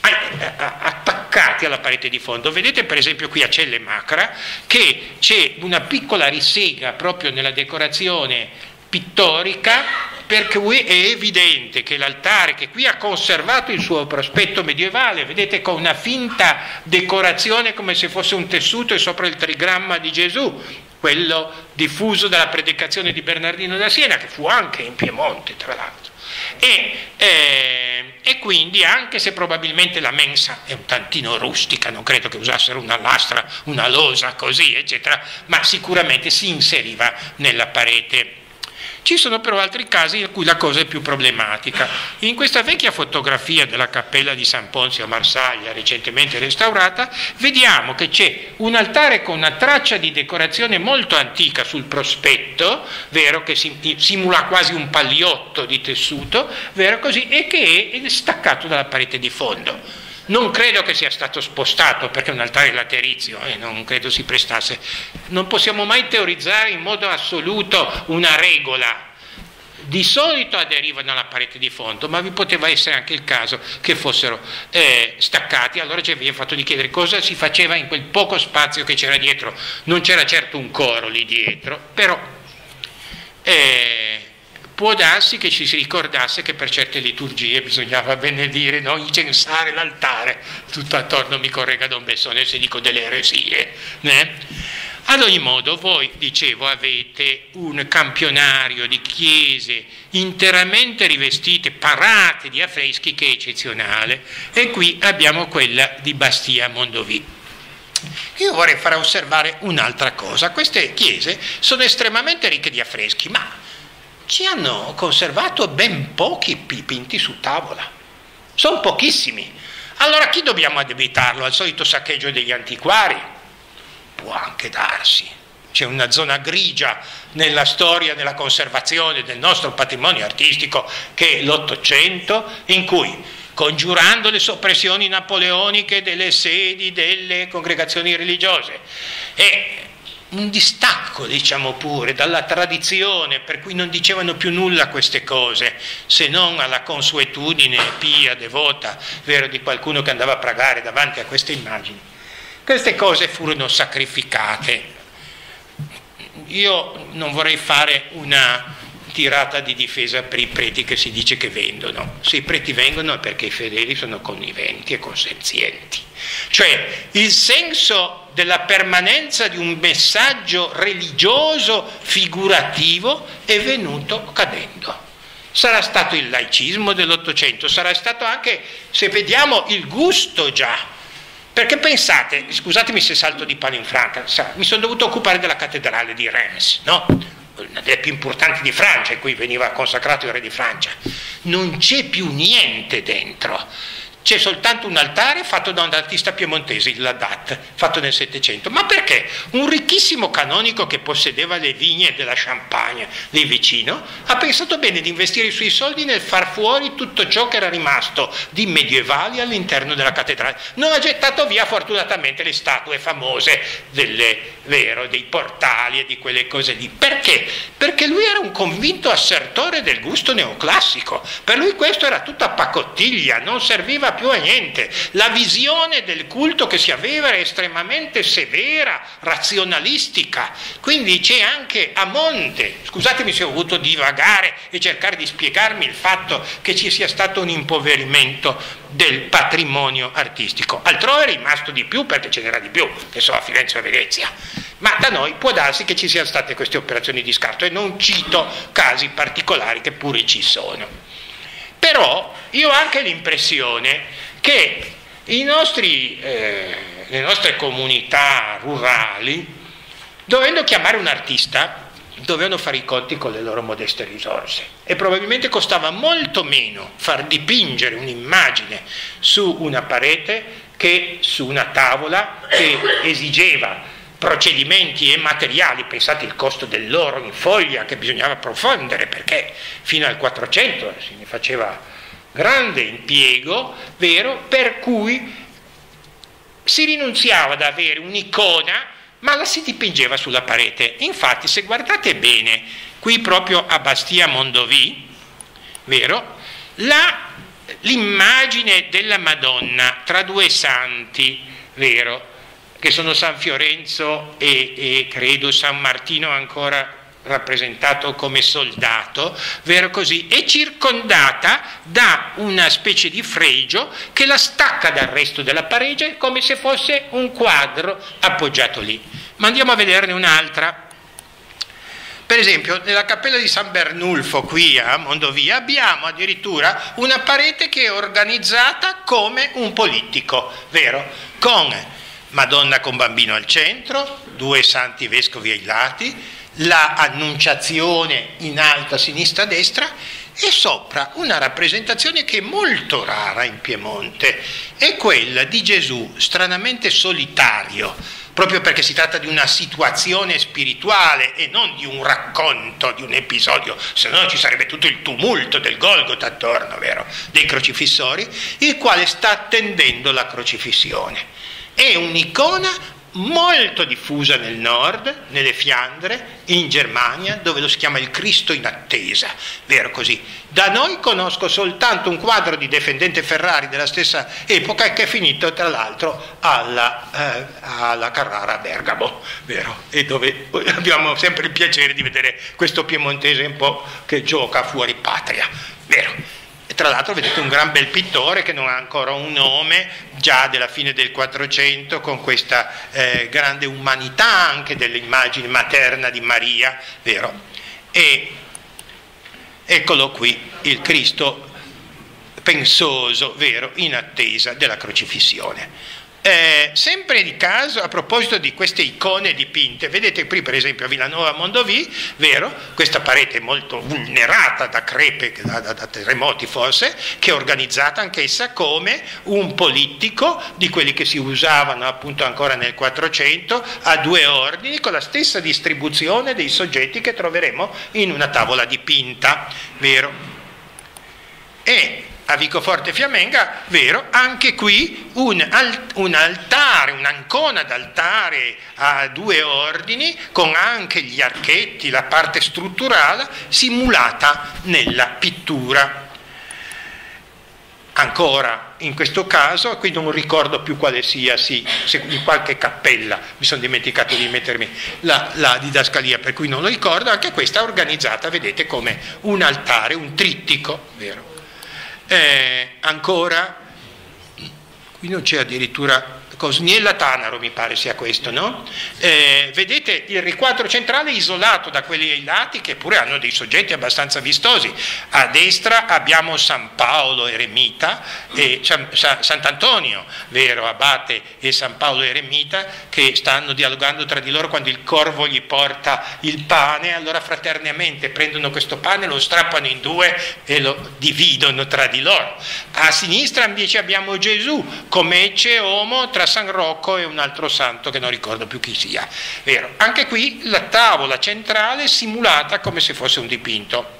attaccati alla parete di fondo. Vedete per esempio qui a Celle Macra che c'è una piccola risega proprio nella decorazione pittorica per cui è evidente che l'altare che qui ha conservato il suo prospetto medievale, vedete con una finta decorazione come se fosse un tessuto e sopra il trigramma di Gesù, quello diffuso dalla predicazione di Bernardino da Siena, che fu anche in Piemonte tra l'altro. E, eh, e, quindi anche se probabilmente la mensa è un tantino rustica, non credo che usassero una lastra, una losa così, eccetera, ma sicuramente si inseriva nella parete ci sono però altri casi in cui la cosa è più problematica. In questa vecchia fotografia della cappella di San Ponzio a Marsaglia, recentemente restaurata, vediamo che c'è un altare con una traccia di decorazione molto antica sul prospetto, vero che simula quasi un pagliotto di tessuto, vero così, e che è staccato dalla parete di fondo. Non credo che sia stato spostato perché un altare laterizio e eh, non credo si prestasse. Non possiamo mai teorizzare in modo assoluto una regola. Di solito aderivano alla parete di fondo, ma vi poteva essere anche il caso che fossero eh, staccati. Allora ci viene fatto di chiedere cosa si faceva in quel poco spazio che c'era dietro. Non c'era certo un coro lì dietro, però eh, può darsi che ci si ricordasse che per certe liturgie bisognava benedire, no? incensare l'altare, tutto attorno mi corregga Don Bessone se dico delle eresie. Né? Ad ogni modo, voi, dicevo, avete un campionario di chiese interamente rivestite, parate di affreschi che è eccezionale e qui abbiamo quella di Bastia Mondovì. Io vorrei fare osservare un'altra cosa. Queste chiese sono estremamente ricche di affreschi, ma ci hanno conservato ben pochi dipinti su tavola. Sono pochissimi. Allora chi dobbiamo addebitarlo? Al solito saccheggio degli antiquari? Può anche darsi. C'è una zona grigia nella storia della conservazione del nostro patrimonio artistico che è l'Ottocento, in cui, congiurando le soppressioni napoleoniche delle sedi delle congregazioni religiose e un distacco, diciamo pure, dalla tradizione, per cui non dicevano più nulla queste cose, se non alla consuetudine pia, devota, vero, di qualcuno che andava a pregare davanti a queste immagini. Queste cose furono sacrificate. Io non vorrei fare una tirata di difesa per i preti che si dice che vendono. Se i preti vengono è perché i fedeli sono conniventi e consenzienti. Cioè il senso della permanenza di un messaggio religioso figurativo è venuto cadendo. Sarà stato il laicismo dell'Ottocento, sarà stato anche, se vediamo, il gusto già. Perché pensate, scusatemi se salto di palo in franca, mi sono dovuto occupare della cattedrale di Reims, no? Delle più importanti di Francia, in cui veniva consacrato il re di Francia. Non c'è più niente dentro c'è soltanto un altare fatto da un artista piemontese, il Ladat, fatto nel Settecento. Ma perché? Un ricchissimo canonico che possedeva le vigne della Champagne lì vicino ha pensato bene di investire i suoi soldi nel far fuori tutto ciò che era rimasto di medievali all'interno della cattedrale. Non ha gettato via fortunatamente le statue famose delle, vero, dei portali e di quelle cose lì. Perché? Perché lui era un convinto assertore del gusto neoclassico. Per lui questo era tutta pacottiglia, non serviva più a niente. La visione del culto che si aveva era estremamente severa, razionalistica. Quindi c'è anche a monte, scusatemi se ho avuto divagare e cercare di spiegarmi il fatto che ci sia stato un impoverimento del patrimonio artistico. Altrove è rimasto di più perché ce n'era di più, che so a Firenze o a Venezia. Ma da noi può darsi che ci siano state queste operazioni di scarto e non cito casi particolari che pure ci sono. Però io ho anche l'impressione che nostri, eh, le nostre comunità rurali, dovendo chiamare un artista, dovevano fare i conti con le loro modeste risorse. E probabilmente costava molto meno far dipingere un'immagine su una parete che su una tavola che esigeva procedimenti e materiali, pensate il costo dell'oro in foglia che bisognava approfondire perché fino al 400 si ne faceva grande impiego, vero, per cui si rinunziava ad avere un'icona ma la si dipingeva sulla parete. Infatti se guardate bene qui proprio a Bastia Mondovì, vero, la, l'immagine della Madonna tra due santi, vero, che sono San Fiorenzo e, e credo San Martino ancora rappresentato come soldato, vero così, è circondata da una specie di fregio che la stacca dal resto della parete come se fosse un quadro appoggiato lì. Ma andiamo a vederne un'altra. Per esempio, nella cappella di San Bernulfo, qui a Mondovia, abbiamo addirittura una parete che è organizzata come un politico, vero? Con Madonna con bambino al centro, due santi vescovi ai lati, la annunciazione in alto a sinistra a destra e sopra una rappresentazione che è molto rara in Piemonte, è quella di Gesù stranamente solitario, proprio perché si tratta di una situazione spirituale e non di un racconto, di un episodio, se no ci sarebbe tutto il tumulto del Golgotha attorno, vero? Dei crocifissori, il quale sta attendendo la crocifissione è un'icona molto diffusa nel nord, nelle Fiandre, in Germania, dove lo si chiama il Cristo in attesa, vero così. Da noi conosco soltanto un quadro di Defendente Ferrari della stessa epoca che è finito tra l'altro alla, eh, alla Carrara a Bergamo, vero? E dove <laughs> abbiamo sempre il piacere di vedere questo piemontese un po' che gioca fuori patria, vero? E tra l'altro vedete un gran bel pittore che non ha ancora un nome, già della fine del 400, con questa eh, grande umanità anche dell'immagine materna di Maria, vero? E eccolo qui, il Cristo pensoso, vero, in attesa della crocifissione. Eh, sempre di caso, a proposito di queste icone dipinte, vedete qui per esempio a Villanova Mondovì, vero, questa parete molto vulnerata da crepe, da, da, da, terremoti forse, che è organizzata anch'essa come un politico di quelli che si usavano appunto ancora nel 400 a due ordini con la stessa distribuzione dei soggetti che troveremo in una tavola dipinta, vero? E a Vicoforte Fiamenga, vero, anche qui un, un altare, un'ancona d'altare a due ordini, con anche gli archetti, la parte strutturale simulata nella pittura. Ancora in questo caso, qui non ricordo più quale sia, sì, in qualche cappella, mi sono dimenticato di mettermi la, la didascalia, per cui non lo ricordo, anche questa organizzata, vedete, come un altare, un trittico, vero? Eh, ancora, qui non c'è addirittura Cosniella Tanaro mi pare sia questo, no? Eh, vedete il riquadro centrale isolato da quelli ai lati che pure hanno dei soggetti abbastanza vistosi. A destra abbiamo San Paolo Eremita e Sant'Antonio, vero, Abate e San Paolo Eremita che stanno dialogando tra di loro quando il corvo gli porta il pane, allora fraternemente prendono questo pane, lo strappano in due e lo dividono tra di loro. A sinistra invece abbiamo Gesù come ecce homo tra San Rocco e un altro santo che non ricordo più chi sia. Vero. Anche qui la tavola centrale simulata come se fosse un dipinto.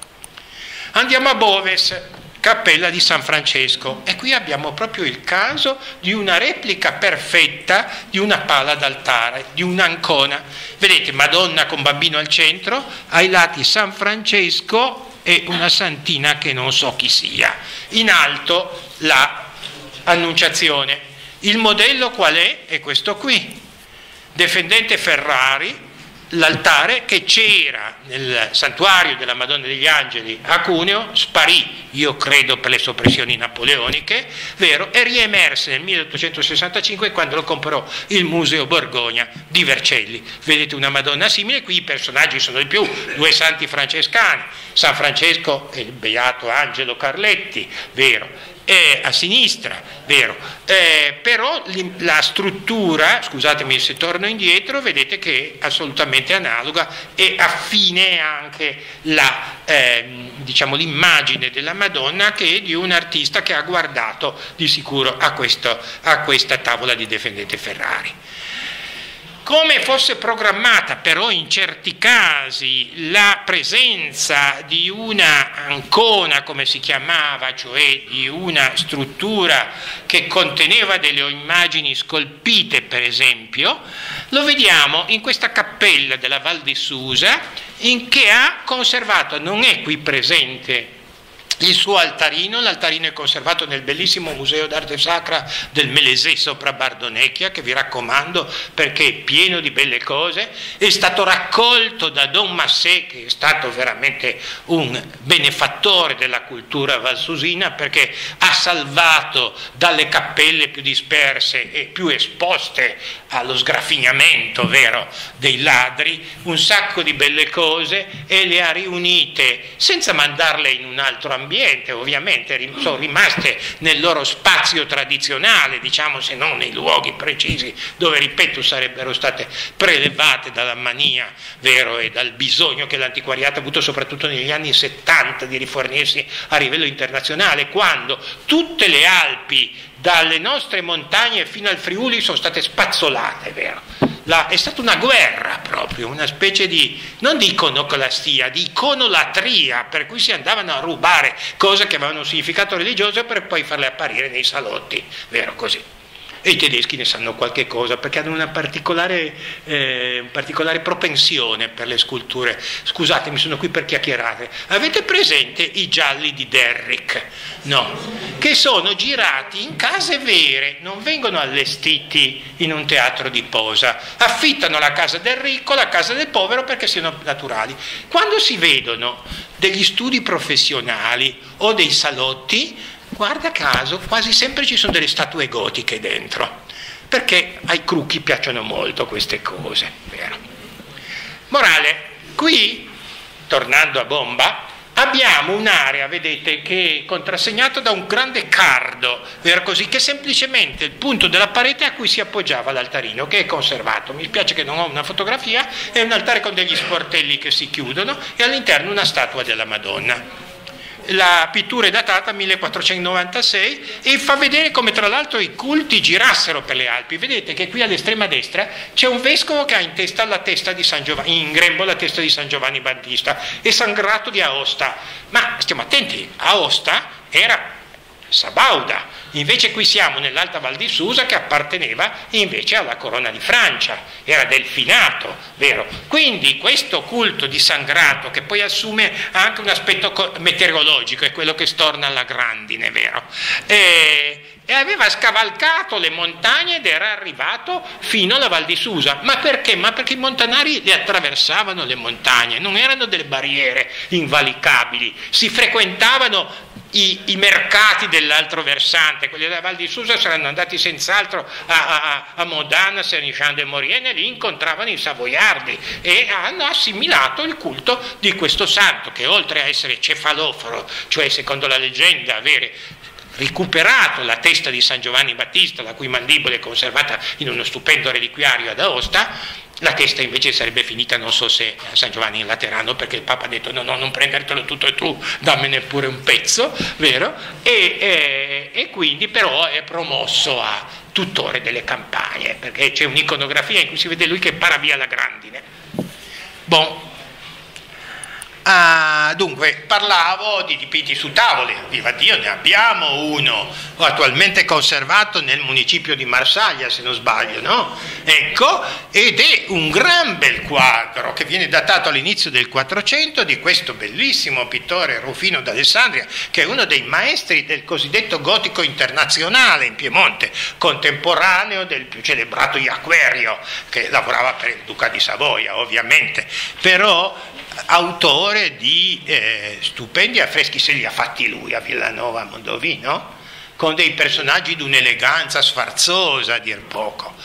Andiamo a Boves, cappella di San Francesco e qui abbiamo proprio il caso di una replica perfetta di una pala d'altare, di un'ancona. Vedete Madonna con bambino al centro, ai lati San Francesco e una santina che non so chi sia. In alto la Annunciazione. Il modello qual è? È questo qui. Defendente Ferrari, l'altare che c'era nel santuario della Madonna degli Angeli a Cuneo sparì, io credo per le soppressioni napoleoniche, vero, e riemerse nel 1865 quando lo comprò il Museo Borgogna di Vercelli. Vedete una Madonna simile, qui i personaggi sono di più, due santi francescani, San Francesco e il beato Angelo Carletti, vero, eh, a sinistra, vero, eh, però la struttura, scusatemi se torno indietro, vedete che è assolutamente analoga e affine anche la, eh, diciamo, l'immagine della Madonna che è di un artista che ha guardato di sicuro a, questo, a questa tavola di Defendente Ferrari come fosse programmata però in certi casi la presenza di una ancona, come si chiamava, cioè di una struttura che conteneva delle immagini scolpite, per esempio, lo vediamo in questa cappella della Val di Susa, in che ha conservato, non è qui presente il suo altarino, l'altarino è conservato nel bellissimo museo d'arte sacra del Melesè sopra Bardonecchia, che vi raccomando perché è pieno di belle cose, è stato raccolto da Don Massé, che è stato veramente un benefattore della cultura valsusina, perché ha salvato dalle cappelle più disperse e più esposte allo sgraffignamento, vero, dei ladri, un sacco di belle cose e le ha riunite senza mandarle in un altro ambiente ambiente, ovviamente sono rimaste nel loro spazio tradizionale, diciamo se non nei luoghi precisi dove, ripeto, sarebbero state prelevate dalla mania, vero, e dal bisogno che l'antiquariato ha avuto soprattutto negli anni 70 di rifornirsi a livello internazionale, quando tutte le Alpi dalle nostre montagne fino al Friuli sono state spazzolate, vero? La, è stata una guerra proprio, una specie di, non di iconoclastia, di iconolatria, per cui si andavano a rubare cose che avevano un significato religioso per poi farle apparire nei salotti, vero così. E i tedeschi ne sanno qualche cosa perché hanno una particolare, eh, particolare, propensione per le sculture. Scusatemi, sono qui per chiacchierare. Avete presente i gialli di Derrick? No, che sono girati in case vere, non vengono allestiti in un teatro di posa. Affittano la casa del ricco, la casa del povero perché siano naturali. Quando si vedono degli studi professionali o dei salotti, guarda caso, quasi sempre ci sono delle statue gotiche dentro, perché ai crucchi piacciono molto queste cose, vero? Morale, qui, tornando a bomba, abbiamo un'area, vedete, che è contrassegnata da un grande cardo, vero così, che è semplicemente il punto della parete a cui si appoggiava l'altarino, che è conservato. Mi spiace che non ho una fotografia, è un altare con degli sportelli che si chiudono e all'interno una statua della Madonna la pittura è datata 1496 e fa vedere come tra l'altro i culti girassero per le Alpi. Vedete che qui all'estrema destra c'è un vescovo che ha in testa la testa di San Giovanni, in grembo la testa di San Giovanni Battista e San Grato di Aosta. Ma stiamo attenti, Aosta era Sabauda, invece qui siamo nell'Alta Val di Susa che apparteneva invece alla corona di Francia, era delfinato, vero? Quindi questo culto di Sangrato che poi assume anche un aspetto meteorologico, è quello che storna alla grandine, vero? E, e aveva scavalcato le montagne ed era arrivato fino alla Val di Susa. Ma perché? Ma perché i montanari le attraversavano le montagne, non erano delle barriere invalicabili, si frequentavano i, i, mercati dell'altro versante, quelli della Val di Susa saranno andati senz'altro a, a, a Modana, Saint-Jean de Maurienne e lì incontravano i savoiardi e hanno assimilato il culto di questo santo che oltre a essere cefaloforo, cioè secondo la leggenda avere recuperato la testa di San Giovanni Battista, la cui mandibola è conservata in uno stupendo reliquiario ad Aosta, la testa invece sarebbe finita, non so se a San Giovanni in Laterano, perché il Papa ha detto no, no, non prendertelo tutto e tu, dammene pure un pezzo, vero? E, e, e quindi però è promosso a tutore delle campagne, perché c'è un'iconografia in cui si vede lui che para via la grandine. Bon, Ah, dunque, parlavo di dipinti su tavole, viva Dio, ne abbiamo uno attualmente conservato nel municipio di Marsaglia, se non sbaglio, no? Ecco, ed è un gran bel quadro che viene datato all'inizio del 400 di questo bellissimo pittore Rufino d'Alessandria, che è uno dei maestri del cosiddetto gotico internazionale in Piemonte, contemporaneo del più celebrato Iaquerio, che lavorava per il Duca di Savoia, ovviamente, però autore di eh, stupendi affreschi, se li ha fatti lui a Villanova Mondovino, con dei personaggi di un'eleganza sfarzosa a dir poco.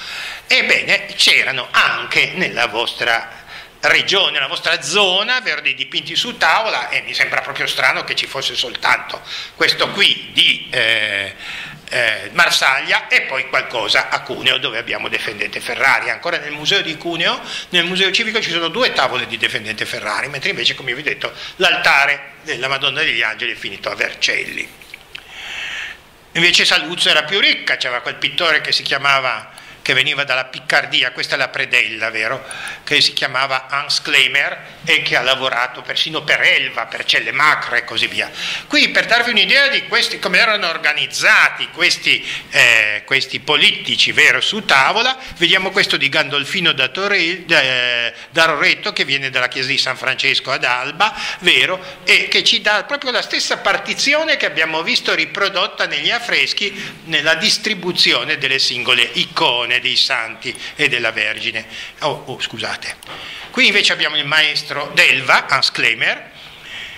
Ebbene, c'erano anche nella vostra regione, nella vostra zona, avere dei dipinti su tavola e mi sembra proprio strano che ci fosse soltanto questo qui di... Eh, eh, Marsaglia e poi qualcosa a Cuneo dove abbiamo Defendente Ferrari. Ancora nel museo di Cuneo, nel museo civico ci sono due tavole di Defendente Ferrari, mentre invece, come vi ho detto, l'altare della Madonna degli Angeli è finito a Vercelli. Invece Saluzzo era più ricca, c'era quel pittore che si chiamava che veniva dalla Piccardia, questa è la predella, vero? Che si chiamava Hans Kleimer e che ha lavorato persino per Elva, per Cellemacre e così via. Qui per darvi un'idea di questi, come erano organizzati questi, eh, questi, politici, vero, su tavola, vediamo questo di Gandolfino da, Torre, eh, da Roretto che viene dalla chiesa di San Francesco ad Alba, vero, e che ci dà proprio la stessa partizione che abbiamo visto riprodotta negli affreschi nella distribuzione delle singole icone Vergine, dei Santi e della Vergine. Oh, oh, scusate. Qui invece abbiamo il maestro d'Elva, Hans Kleimer,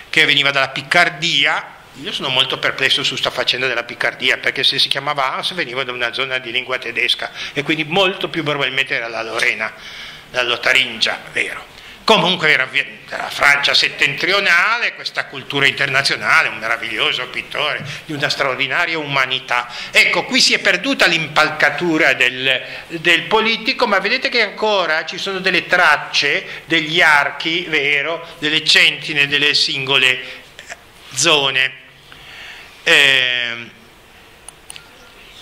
che veniva dalla Piccardia. Io sono molto perplesso su questa faccenda della Piccardia, perché se si chiamava Hans veniva da una zona di lingua tedesca e quindi molto più probabilmente era la Lorena, la Lotaringia, vero. Comunque era la Francia settentrionale, questa cultura internazionale, un meraviglioso pittore di una straordinaria umanità. Ecco, qui si è perduta l'impalcatura del, del politico, ma vedete che ancora ci sono delle tracce degli archi, vero, delle centine delle singole zone. Eh,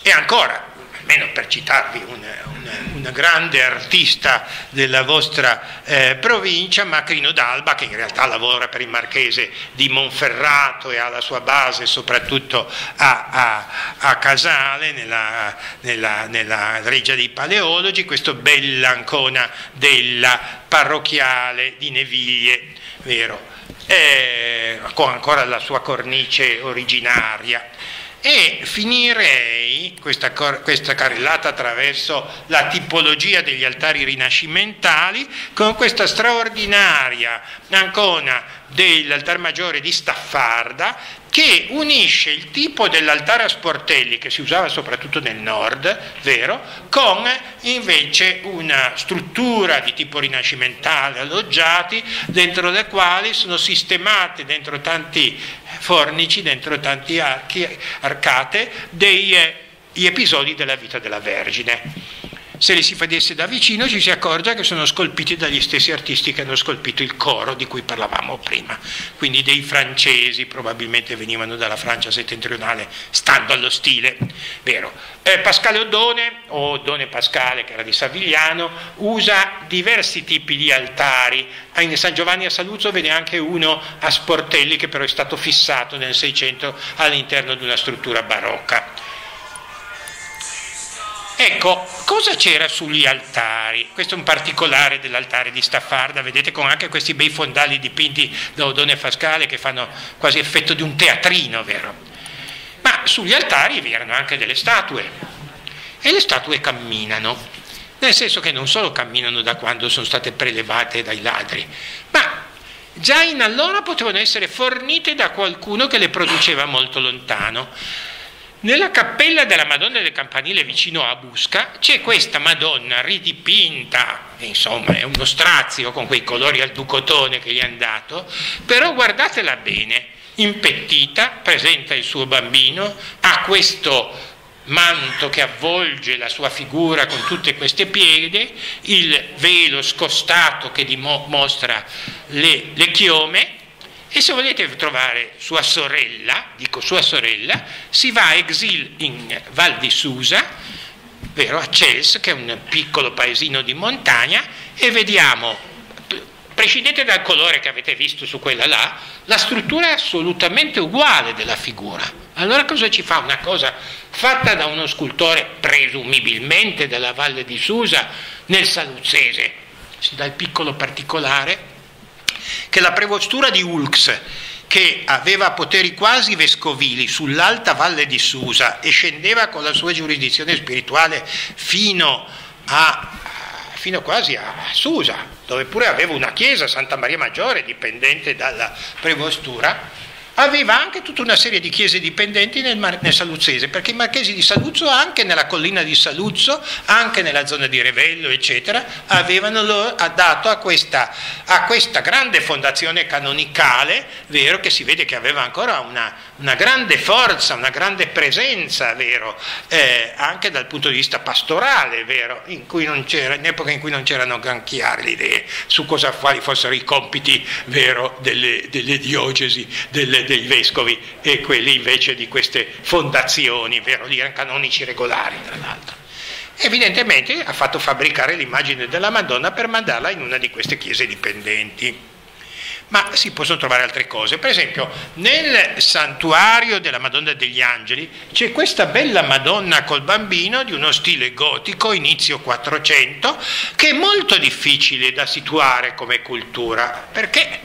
E ancora, almeno per citarvi una, una, una grande artista della vostra eh, provincia, Macrino d'Alba, che in realtà lavora per il marchese di Monferrato e ha la sua base soprattutto a, a, a Casale, nella, nella, nella regia dei paleologi, questo bell'ancona della parrocchiale di Neviglie, vero? Eh, con ancora la sua cornice originaria e finirei questa, questa carrellata attraverso la tipologia degli altari rinascimentali con questa straordinaria ancona dell'altar maggiore di Staffarda che unisce il tipo dell'altare a sportelli che si usava soprattutto nel nord, vero, con invece una struttura di tipo rinascimentale alloggiati dentro le quali sono sistemate dentro tanti fornici, dentro tanti archi, arcate, degli episodi della vita della Vergine se li si vedesse da vicino ci si accorge che sono scolpiti dagli stessi artisti che hanno scolpito il coro di cui parlavamo prima, quindi dei francesi, probabilmente venivano dalla Francia settentrionale, stando allo stile, vero. Eh, Pascale Oddone, o Oddone Pascale, che era di Savigliano, usa diversi tipi di altari, in San Giovanni a Saluzzo vede anche uno a sportelli che però è stato fissato nel Seicento all'interno di una struttura barocca. Ecco, cosa c'era sugli altari? Questo è un particolare dell'altare di Staffarda, vedete con anche questi bei fondali dipinti da Odone Fascale che fanno quasi effetto di un teatrino, vero? Ma sugli altari vi erano anche delle statue e le statue camminano, nel senso che non solo camminano da quando sono state prelevate dai ladri, ma già in allora potevano essere fornite da qualcuno che le produceva molto lontano. Nella cappella della Madonna del Campanile vicino a Busca c'è questa Madonna ridipinta, insomma è uno strazio con quei colori al ducotone che gli hanno dato, però guardatela bene, impettita, presenta il suo bambino, ha questo manto che avvolge la sua figura con tutte queste pieghe, il velo scostato che dimostra le, le chiome e se volete trovare sua sorella, dico sua sorella, si va a Exil in Val di Susa, vero, a Cels, che è un piccolo paesino di montagna, e vediamo, prescindete dal colore che avete visto su quella là, la struttura è assolutamente uguale della figura. Allora cosa ci fa? Una cosa fatta da uno scultore presumibilmente della Valle di Susa nel Saluzzese, si dà il piccolo particolare che la prepostura di Ulx, che aveva poteri quasi vescovili sull'alta valle di Susa e scendeva con la sua giurisdizione spirituale fino, a, fino quasi a Susa, dove pure aveva una chiesa, Santa Maria Maggiore, dipendente dalla prepostura, aveva anche tutta una serie di chiese dipendenti nel, Mar- nel Saluzzese, perché i marchesi di Saluzzo, anche nella collina di Saluzzo, anche nella zona di Revello, eccetera, avevano loro dato a questa, a questa grande fondazione canonicale, vero, che si vede che aveva ancora una, una grande forza, una grande presenza, vero, eh, anche dal punto di vista pastorale, vero, in, in epoca in cui non c'erano gran chiare le idee su cosa, quali fossero i compiti, vero, delle, delle diocesi, delle, dei vescovi e quelli invece di queste fondazioni, vero, erano canonici regolari, tra l'altro. Evidentemente ha fatto fabbricare l'immagine della Madonna per mandarla in una di queste chiese dipendenti ma si possono trovare altre cose. Per esempio, nel santuario della Madonna degli Angeli c'è questa bella Madonna col bambino di uno stile gotico, inizio 400, che è molto difficile da situare come cultura, perché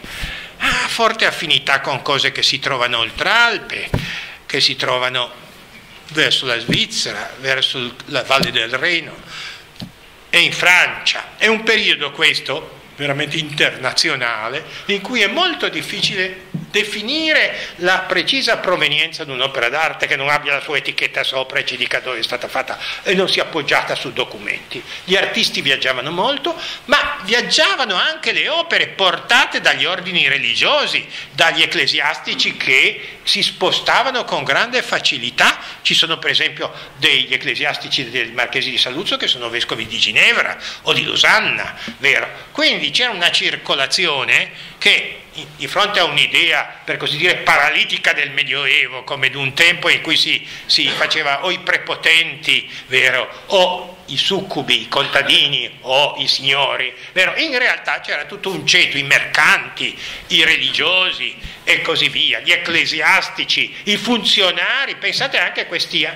ha forte affinità con cose che si trovano oltre Alpe, che si trovano verso la Svizzera, verso la Valle del Reno e in Francia. È un periodo questo veramente internazionale, in cui è molto difficile definire la precisa provenienza di un'opera d'arte che non abbia la sua etichetta sopra e ci dica dove è stata fatta e non sia appoggiata su documenti. Gli artisti viaggiavano molto, ma viaggiavano anche le opere portate dagli ordini religiosi, dagli ecclesiastici che si spostavano con grande facilità. Ci sono per esempio degli ecclesiastici dei Marchesi di Saluzzo che sono vescovi di Ginevra o di Losanna, vero? Quindi c'era una circolazione che di fronte a un'idea, per così dire, paralitica del Medioevo, come di un tempo in cui si, si faceva o i prepotenti, vero, o i succubi, i contadini o i signori, vero? In realtà c'era tutto un ceto, i mercanti, i religiosi e così via, gli ecclesiastici, i funzionari, pensate anche a questi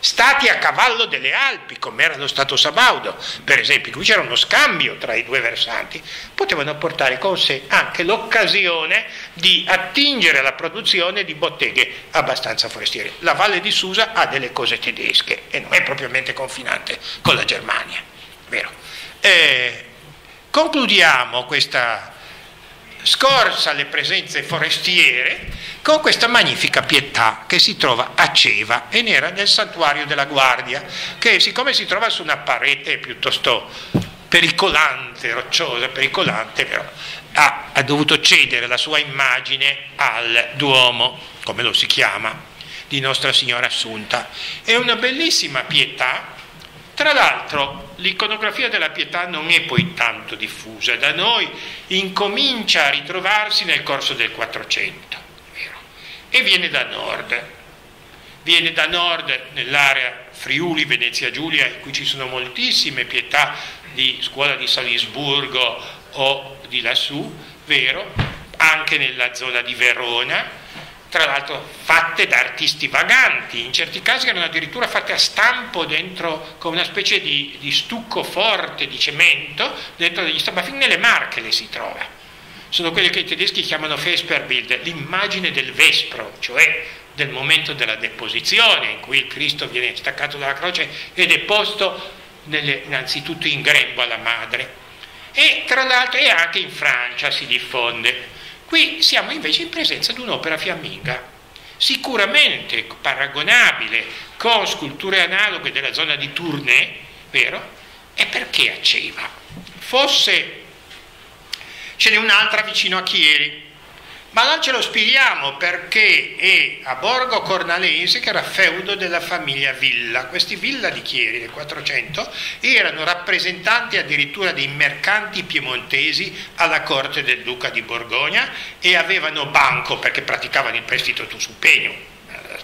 stati a cavallo delle Alpi, come era lo Stato Sabaudo, per esempio, qui c'era uno scambio tra i due versanti, potevano portare con sé anche l'occasione di attingere la produzione di botteghe abbastanza forestiere. La Valle di Susa ha delle cose tedesche e non è propriamente confinante con la Germania, vero? Eh, concludiamo questa scorsa alle presenze forestiere con questa magnifica pietà che si trova a Ceva e nera nel santuario della Guardia, che siccome si trova su una parete piuttosto pericolante, rocciosa, pericolante, però, ha, ha dovuto cedere la sua immagine al Duomo, come lo si chiama, di Nostra Signora Assunta. È una bellissima pietà tra l'altro l'iconografia della pietà non è poi tanto diffusa, da noi incomincia a ritrovarsi nel corso del 400 e viene da nord. Viene da nord nell'area Friuli, Venezia Giulia, in cui ci sono moltissime pietà di scuola di Salisburgo o di lassù, vero? Anche nella zona di Verona, tra l'altro fatte da artisti vaganti, in certi casi erano addirittura fatte a stampo dentro con una specie di, di stucco forte di cemento dentro degli fin nelle marche le si trova. Sono quelle che i tedeschi chiamano Vesperbild, l'immagine del vespro, cioè del momento della deposizione in cui il Cristo viene staccato dalla croce ed è posto nelle, innanzitutto in grembo alla madre. E tra l'altro e anche in Francia si diffonde Qui siamo invece in presenza di un'opera fiamminga, sicuramente paragonabile con sculture analoghe della zona di Tournai, vero? E perché a Ceva? Fosse, ce n'è un'altra vicino a Chieri, ma non ce lo spieghiamo perché è a Borgo Cornalese che era feudo della famiglia Villa. Questi Villa di Chieri del 400 erano rappresentanti addirittura dei mercanti piemontesi alla corte del duca di Borgogna e avevano banco perché praticavano il prestito su pegno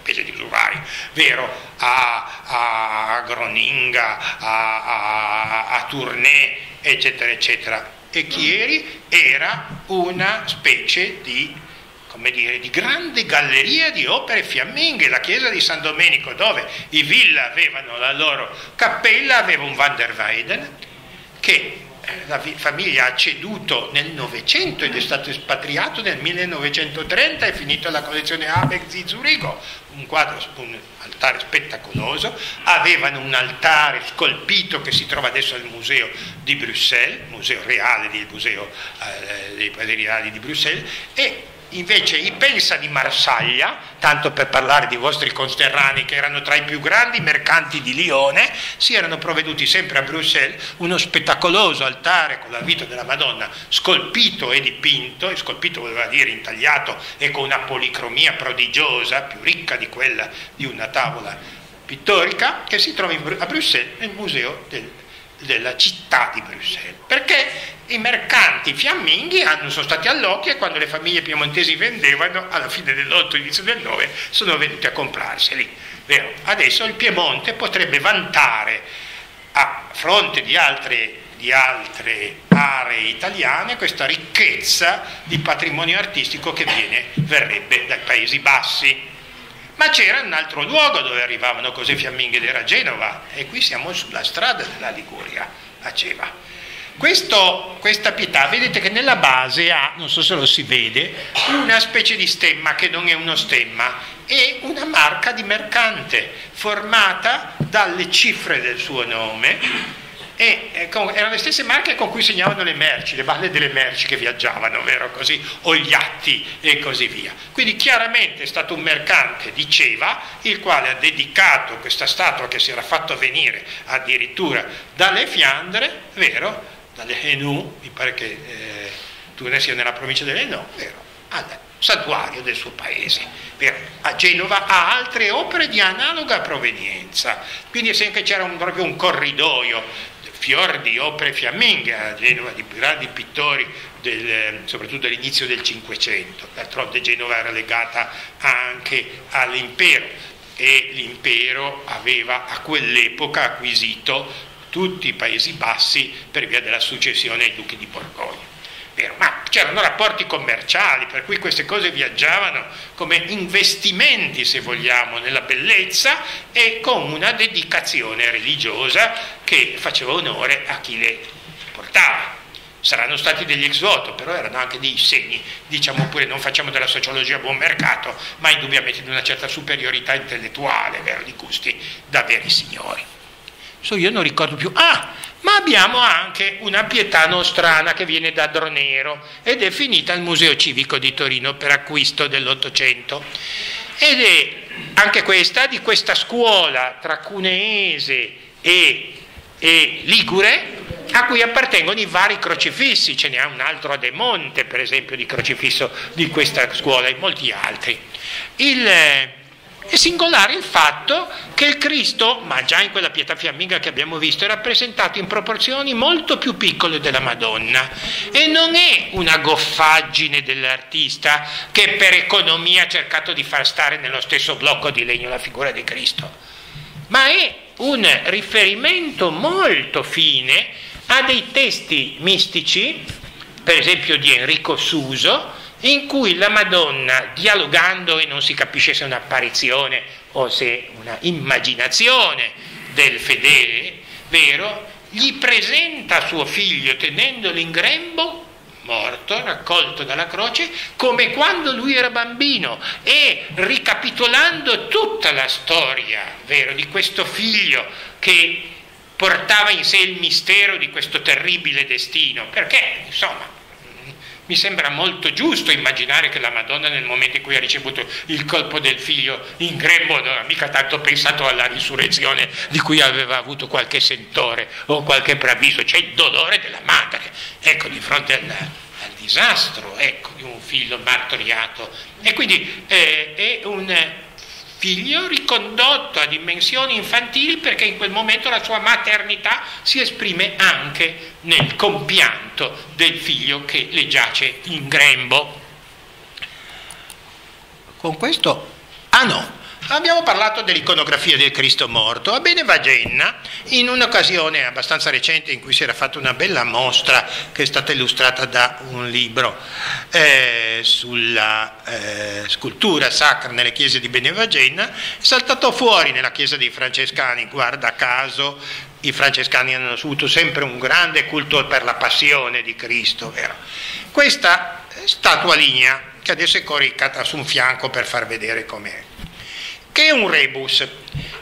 specie di usurai, vero, a, a Groninga, a, a, a Tournai, eccetera, eccetera e Chieri era una specie di, dire, di grande galleria di opere fiamminghe. La chiesa di San Domenico, dove i Villa avevano la loro cappella, aveva un Van der Weyden che eh, la famiglia ha ceduto nel Novecento ed è stato espatriato nel 1930 è finito alla collezione Abex di Zurigo, un quadro, un altare spettacoloso, avevano un altare scolpito che si trova adesso al museo di Bruxelles, museo reale del museo eh, dei padri reali di Bruxelles, e Invece i Pensa di Marsaglia, tanto per parlare di vostri consterranei che erano tra i più grandi mercanti di Lione, si erano provveduti sempre a Bruxelles uno spettacoloso altare con la vita della Madonna scolpito e dipinto, e scolpito voleva dire intagliato e con una policromia prodigiosa, più ricca di quella di una tavola pittorica, che si trova a Bruxelles nel museo del della città di Bruxelles, perché i mercanti fiamminghi hanno, sono stati all'occhio e quando le famiglie piemontesi vendevano alla fine dell'8 inizio del 9 sono venuti a comprarseli. Vero? Adesso il Piemonte potrebbe vantare a fronte di altre, di altre aree italiane questa ricchezza di patrimonio artistico che viene, verrebbe dai Paesi Bassi ma c'era un altro luogo dove arrivavano cose fiamminghe ed era Genova e qui siamo sulla strada della Liguria, a Ceva. Questo, questa pietà, vedete che nella base ha, non so se lo si vede, una specie di stemma che non è uno stemma, è una marca di mercante formata dalle cifre del suo nome e eh, con, erano le stesse marche con cui segnavano le merci, le balle delle merci che viaggiavano, vero così, o gli atti e così via. Quindi chiaramente è stato un mercante di Ceva il quale ha dedicato questa statua che si era fatto venire addirittura dalle Fiandre, vero, dalle Hainaut, mi pare che eh, Tournai sia nella provincia delle Hainaut, vero, al santuario del suo paese. Vero? A Genova ha altre opere di analoga provenienza, quindi è sempre c'era un, proprio un corridoio fior di opere fiamminghe a Genova, di grandi pittori, del, soprattutto dall'inizio del Cinquecento. D'altronde Genova era legata anche all'impero e l'impero aveva a quell'epoca acquisito tutti i Paesi Bassi per via della successione ai duchi di Borgogna vero, ma c'erano rapporti commerciali, per cui queste cose viaggiavano come investimenti, se vogliamo, nella bellezza e con una dedicazione religiosa che faceva onore a chi le portava. Saranno stati degli ex voto, però erano anche dei segni, diciamo pure non facciamo della sociologia a buon mercato, ma indubbiamente di una certa superiorità intellettuale, vero, di gusti da veri signori. So, io non ricordo più. Ah, ma abbiamo anche una pietà nostrana che viene da Dronero ed è finita al Museo Civico di Torino per acquisto dell'Ottocento. Ed è anche questa di questa scuola tra cuneese e, e ligure a cui appartengono i vari crocifissi, ce n'è un altro a De Monte per esempio di crocifisso di questa scuola e molti altri. Il, è singolare il fatto che il Cristo, ma già in quella pietà fiamminga che abbiamo visto, è rappresentato in proporzioni molto più piccole della Madonna. E non è una goffaggine dell'artista che per economia ha cercato di far stare nello stesso blocco di legno la figura di Cristo, ma è un riferimento molto fine a dei testi mistici, per esempio di Enrico Suso, in cui la Madonna, dialogando, e non si capisce se è un'apparizione o se una immaginazione del fedele vero, gli presenta suo figlio tenendolo in grembo morto, raccolto dalla croce, come quando lui era bambino e ricapitolando tutta la storia, vero, di questo figlio che portava in sé il mistero di questo terribile destino, perché insomma mi sembra molto giusto immaginare che la Madonna nel momento in cui ha ricevuto il colpo del figlio in grembo non ha mica tanto pensato alla risurrezione di cui aveva avuto qualche sentore o qualche preavviso, c'è il dolore della madre, ecco, di fronte al, al disastro ecco, di un figlio martoriato. E quindi eh, è un figlio ricondotto a dimensioni infantili perché in quel momento la sua maternità si esprime anche nel compianto del figlio che le giace in grembo. Con questo, ah no, Abbiamo parlato dell'iconografia del Cristo morto. A Benevagenna, in un'occasione abbastanza recente in cui si era fatta una bella mostra che è stata illustrata da un libro eh, sulla eh, scultura sacra nelle chiese di Benevagenna, è saltato fuori nella chiesa dei francescani, guarda caso, i francescani hanno avuto sempre un grande culto per la passione di Cristo, vero? Questa statua lignea che adesso è coricata su un fianco per far vedere com'è che è un rebus?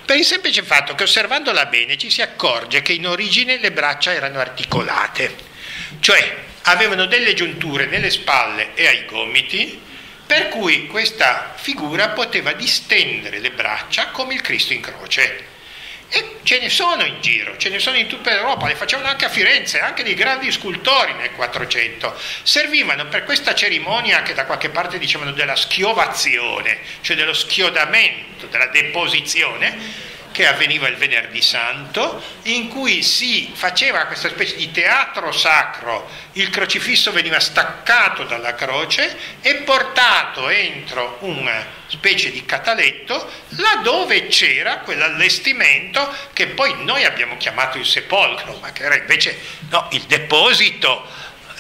Per il semplice fatto che osservandola bene ci si accorge che in origine le braccia erano articolate, cioè avevano delle giunture nelle spalle e ai gomiti, per cui questa figura poteva distendere le braccia come il Cristo in croce. E ce ne sono in giro, ce ne sono in tutta Europa, le facevano anche a Firenze, anche dei grandi scultori nel 400. Servivano per questa cerimonia che da qualche parte dicevano della schiovazione, cioè dello schiodamento, della deposizione, che avveniva il venerdì santo, in cui si faceva questa specie di teatro sacro, il crocifisso veniva staccato dalla croce e portato entro una specie di cataletto laddove c'era quell'allestimento che poi noi abbiamo chiamato il sepolcro, ma che era invece no, il deposito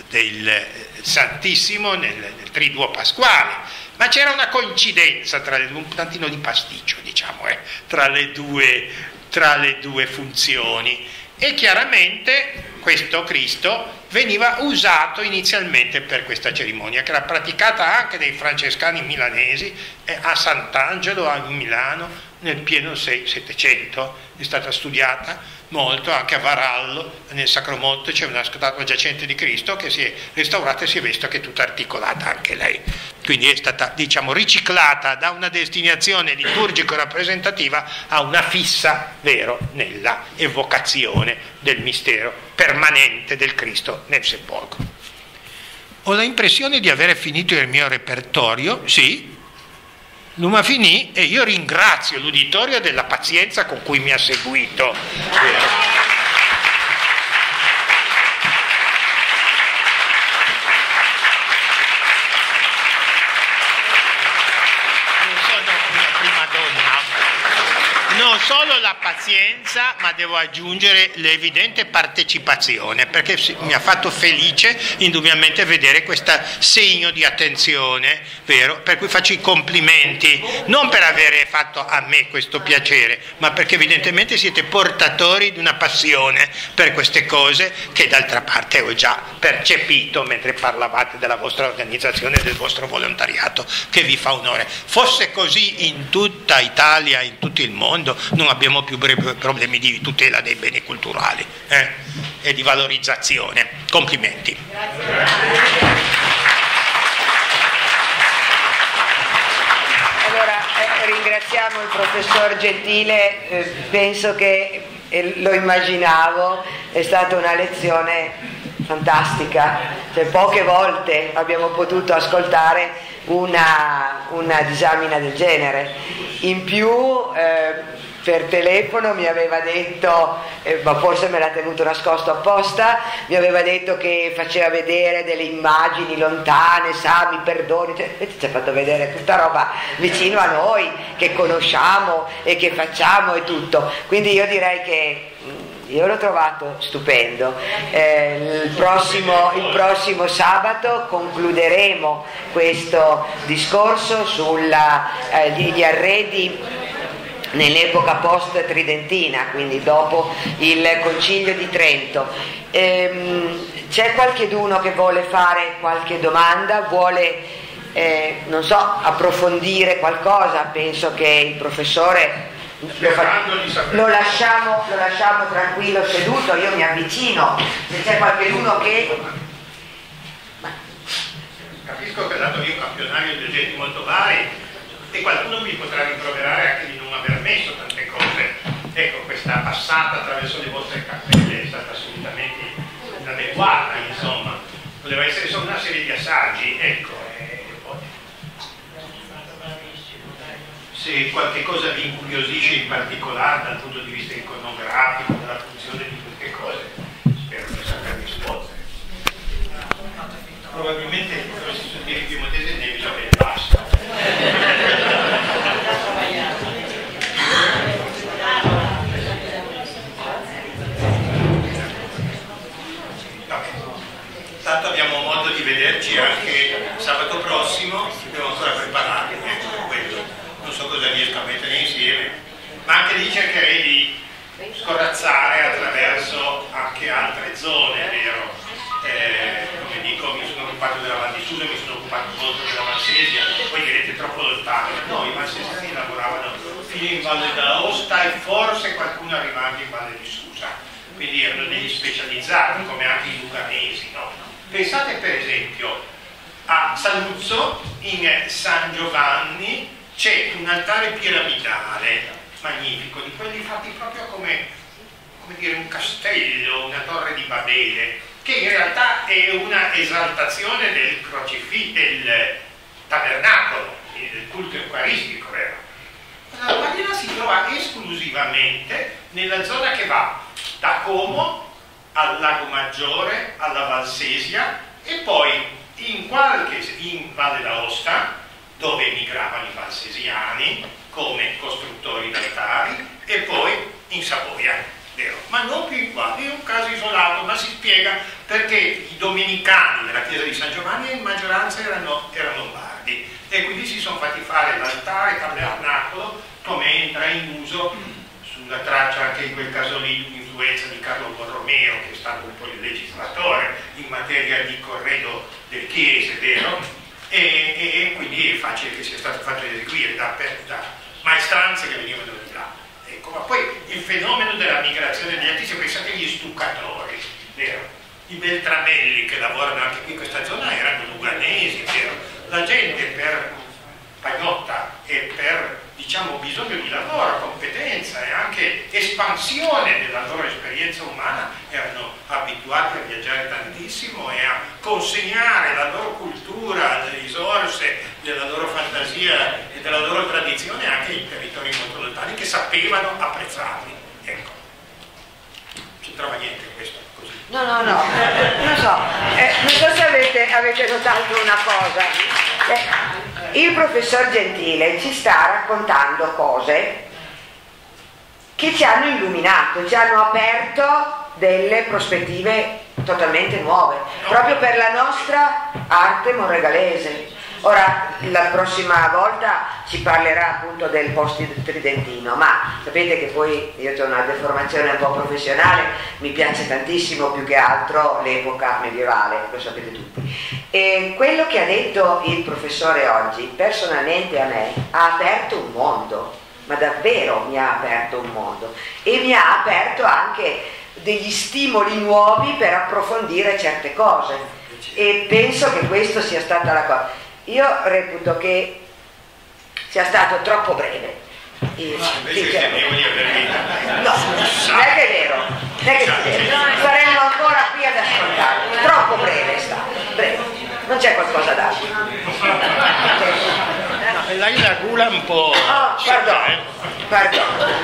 del Santissimo nel, nel Triduo Pasquale ma c'era una coincidenza tra le due, un tantino di pasticcio, diciamo, eh, tra, le due, tra le due funzioni. E chiaramente questo Cristo veniva usato inizialmente per questa cerimonia, che era praticata anche dai francescani milanesi eh, a Sant'Angelo, a Milano, nel pieno 600, è stata studiata molto, anche a Varallo, nel Sacro Monte, c'è una statua giacente di Cristo che si è restaurata e si è vista che è tutta articolata anche lei. Quindi è stata, diciamo, riciclata da una destinazione liturgico-rappresentativa a una fissa, vero, nella evocazione del mistero permanente del Cristo nel sepolcro. Ho l'impressione di aver finito il mio repertorio, sì, Numa finì e io ringrazio l'uditorio della pazienza con cui mi ha seguito. Solo la pazienza, ma devo aggiungere l'evidente partecipazione, perché mi ha fatto felice indubbiamente vedere questo segno di attenzione, vero? Per cui faccio i complimenti, non per avere fatto a me questo piacere, ma perché evidentemente siete portatori di una passione per queste cose che d'altra parte ho già percepito mentre parlavate della vostra organizzazione e del vostro volontariato, che vi fa onore. Fosse così in tutta Italia, in tutto il mondo, non abbiamo più problemi di tutela dei beni culturali eh? e di valorizzazione. Complimenti. Allora, eh, ringraziamo il professor Gentile, eh, penso che eh, lo immaginavo, è stata una lezione fantastica, cioè, poche volte abbiamo potuto ascoltare una, una disamina del genere. In più eh, per telefono mi aveva detto, eh, ma forse me l'ha tenuto nascosto apposta, mi aveva detto che faceva vedere delle immagini lontane, sa, mi perdoni, cioè, ci ha fatto vedere tutta roba vicino a noi, che conosciamo e che facciamo e tutto. Quindi io direi che io l'ho trovato stupendo. Eh, il, prossimo, il, prossimo, sabato concluderemo questo discorso sugli eh, arredi nell'epoca post-tridentina, quindi dopo il Concilio di Trento. Ehm, c'è qualcheduno che vuole fare qualche domanda, vuole eh, non so, approfondire qualcosa? Penso che il professore lo, fa... lo, lasciamo, lo lasciamo tranquillo seduto, io mi avvicino, se c'è qualcuno che... Capisco che dato io campionario di oggetti molto vari e qualcuno mi potrà rimproverare anche di non aver messo tante cose. Ecco, questa passata attraverso le vostre cappelle è stata assolutamente inadeguata, insomma. Voleva essere solo una serie di assaggi, ecco, se qualche cosa vi incuriosisce in particolare dal punto di vista iconografico, della funzione di queste cose, spero di saper rispondere. Probabilmente il professore studiare in piemontese ne bisogna basta. Modo di vederci anche sabato prossimo, dobbiamo ancora prepararli. Ecco so cosa riesco a mettere insieme, ma anche lì cercherei di scorazzare attraverso anche altre zone, vero? Eh, come dico, mi sono occupato della Val di Susa, mi sono occupato molto della Valsesia, poi direte troppo lontano. No, i valsesiani lavoravano fino in Valle d'Aosta e forse qualcuno arrivava in Valle di Susa, quindi erano degli specializzati, come anche i luganesi. No? Pensate per esempio a Saluzzo in San Giovanni c'è un altare piramidale magnifico, di quelli fatti proprio come, come dire, un castello, una torre di Babele, che in realtà è una esaltazione del crocifisso, del tabernacolo, del culto eucaristico, vero? La pagina si trova esclusivamente nella zona che va da Como al Lago Maggiore, alla Valsesia e poi in qualche in Valle d'Aosta dove emigravano i valsesiani come costruttori d'altari e poi in Savoia, vero? ma non più in qua, è un caso isolato, ma si spiega perché i domenicani della chiesa di San Giovanni in maggioranza erano, erano lombardi e quindi si sono fatti fare l'altare tabernacolo come entra in uso sulla traccia anche in quel caso lì l'influenza di Carlo Borromeo che è stato un po' il legislatore in materia di corredo delle chiese, vero? e, e, quindi è facile che sia stato fatto eseguire da, da maestranze che venivano di là. Ecco, ma poi il fenomeno della migrazione degli artisti, pensate agli stuccatori, vero? I beltramelli che lavorano anche qui in questa zona erano luganesi, vero? La gente per pagnotta e per diciamo, bisogno di lavoro, competenza e anche espansione della loro esperienza umana, erano abituati a viaggiare tantissimo e a consegnare la loro cultura, le risorse della loro fantasia e della loro tradizione anche in territori molto lontani che sapevano apprezzarli. Ecco, non c'entrava niente questo. No, no, no, non so, eh, non so se avete, avete notato una cosa. Eh, il professor Gentile ci sta raccontando cose che ci hanno illuminato, ci hanno aperto delle prospettive totalmente nuove, proprio per la nostra arte monregalese. Ora, la prossima volta ci parlerà appunto del post tridentino, ma sapete che poi io ho una deformazione un po' professionale, mi piace tantissimo più che altro l'epoca medievale, lo sapete tutti. E quello che ha detto il professore oggi, personalmente a me, ha aperto un mondo, ma davvero mi ha aperto un mondo e mi ha aperto anche degli stimoli nuovi per approfondire certe cose e penso che questo sia stata la cosa. Io reputo che sia stato troppo breve. Il, no, non è che è vero, non è che è vero. Saremmo ancora qui ad ascoltare. Troppo breve è stato, breve. Non c'è qualcosa d'altro. L'hai la gula un po'. Oh, pardon, eh. pardon.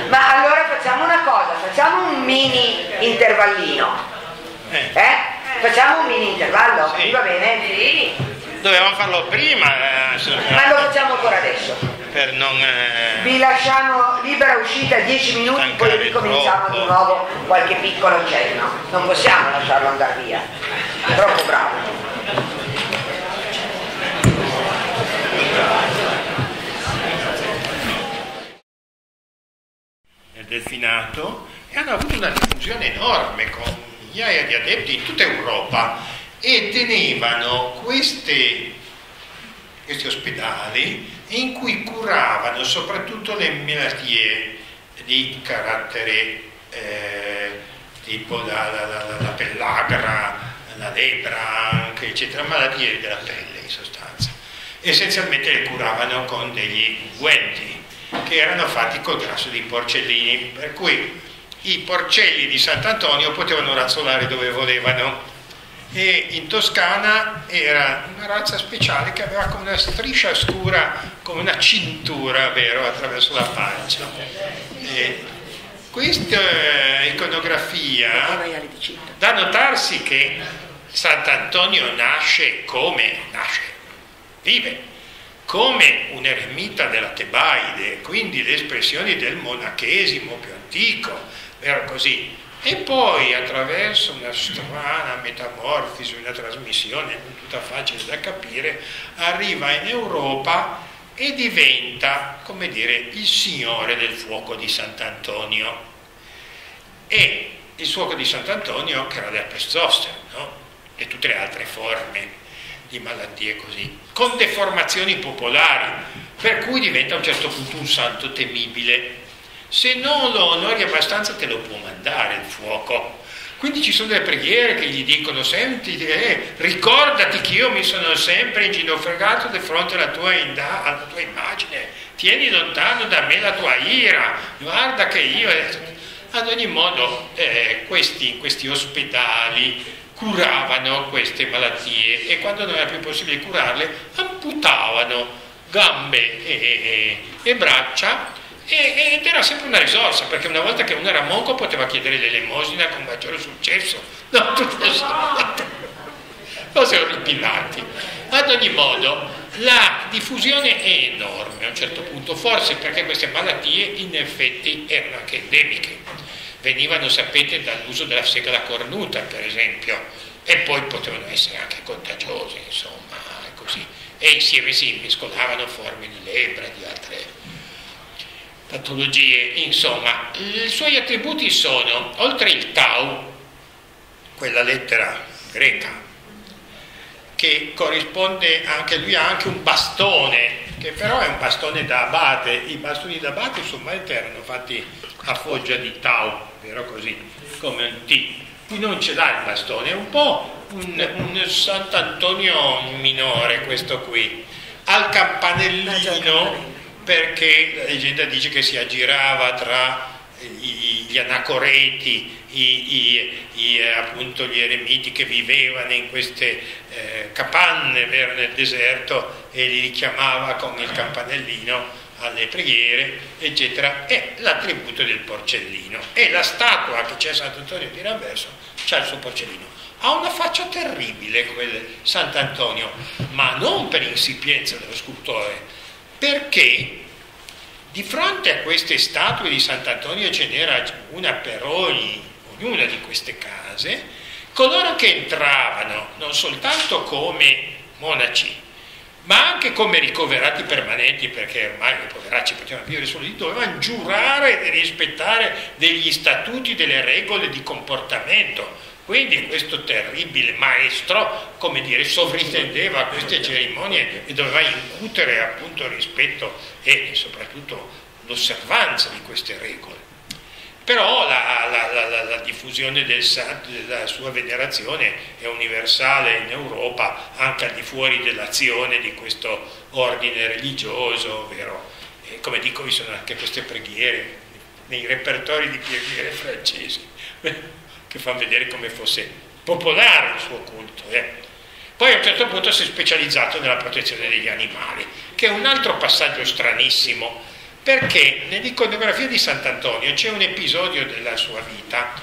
Ma allora facciamo una cosa, facciamo un mini intervallino. Eh. Eh? Facciamo un mini intervallo, Sì. va bene? Sì. Dovevamo farlo prima, eh, Ma lo facciamo ancora adesso. per non... eh, Vi lasciamo libera uscita 10 minuti, poi ricominciamo troppo. di nuovo qualche piccolo cenno. Non possiamo lasciarlo andare via. È troppo bravo. nel delfinato e hanno avuto una diffusione enorme con migliaia di adepti in tutta Europa e tenevano queste, questi ospedali in cui curavano soprattutto le malattie di carattere eh, tipo la, la- la- la pellagra, la lepra, eccetera, malattie della pelle in sostanza. Essenzialmente le curavano con degli unguenti che erano fatti col grasso di porcellini, per cui i porcelli di Sant'Antonio potevano razzolare dove volevano e in Toscana era una razza speciale che aveva come una striscia scura, come una cintura, vero, attraverso la pancia. E questa iconografia di cinta. da notarsi che Sant'Antonio nasce come nasce, vive come un eremita della Tebaide, quindi le espressioni del monachesimo più antico, era così. E poi attraverso una strana metamorfosi, una trasmissione non tutta facile da capire, arriva in Europa e diventa, come dire, il signore del fuoco di Sant'Antonio. E il fuoco di Sant'Antonio che era del Pestzoster, no? E tutte le altre forme di malattie così, con deformazioni popolari, per cui diventa a un certo punto un santo temibile. Se non lo onori abbastanza te lo può mandare il fuoco. Quindi ci sono delle preghiere che gli dicono, senti, eh, ricordati che io mi sono sempre inginocchiato di fronte alla tua, inda- alla tua immagine, tieni lontano da me la tua ira, guarda che io... Ad ogni modo, eh, questi, questi ospedali curavano queste malattie e quando non era più possibile curarle amputavano gambe e, e- e braccia ed era sempre una risorsa perché una volta che uno era monco poteva chiedere l'elemosina con maggiore successo. No, <laughs> tutte cose orripilanti ad ogni modo la diffusione è enorme a un certo punto forse perché queste malattie in effetti erano anche endemiche. Venivano, sapete, dall'uso della segala cornuta, per esempio, e poi potevano essere anche contagiose, insomma, così. E insieme si mescolavano forme di lepra e di altre patologie. Insomma, i suoi attributi sono, oltre il tau, quella lettera greca, che corrisponde anche lui ha anche un bastone, che però è un bastone da abate. I bastoni da abate solamente erano fatti a foggia di tau, vero così, come un T. Qui non ce l'ha il bastone, è un po' un, un Sant'Antonio minore questo qui. Al campanellino, perché la leggenda dice che si aggirava tra gli anacoreti, i- i- i, appunto gli eremiti che vivevano in queste eh, capanne vero, nel deserto e li richiamava con il campanellino alle preghiere, eccetera, è l'attributo del porcellino. E la statua che c'è a Sant'Antonio di Ramverso c'ha il suo porcellino. Ha una faccia terribile quel Sant'Antonio, ma non per insipienza dello scultore, perché Di fronte a queste statue di Sant'Antonio ce n'era una per ogni, ognuna di queste case, coloro che entravano non soltanto come monaci, ma anche come ricoverati permanenti, perché ormai i poveracci potevano vivere solo lì, dovevano giurare di rispettare degli statuti, delle regole di comportamento. Quindi questo terribile maestro, come dire, sovrintendeva queste cerimonie e doveva incutere appunto rispetto e soprattutto l'osservanza di queste regole. Però la, la, la, la diffusione del della sua venerazione è universale in Europa, anche al di fuori dell'azione di questo ordine religioso, ovvero, e come dico, vi sono anche queste preghiere nei repertori di preghiere francesi, che fanno vedere come fosse popolare il suo culto. Eh. Poi a un certo punto si è specializzato nella protezione degli animali, che è un altro passaggio stranissimo perché nell'iconografia di Sant'Antonio c'è un episodio della sua vita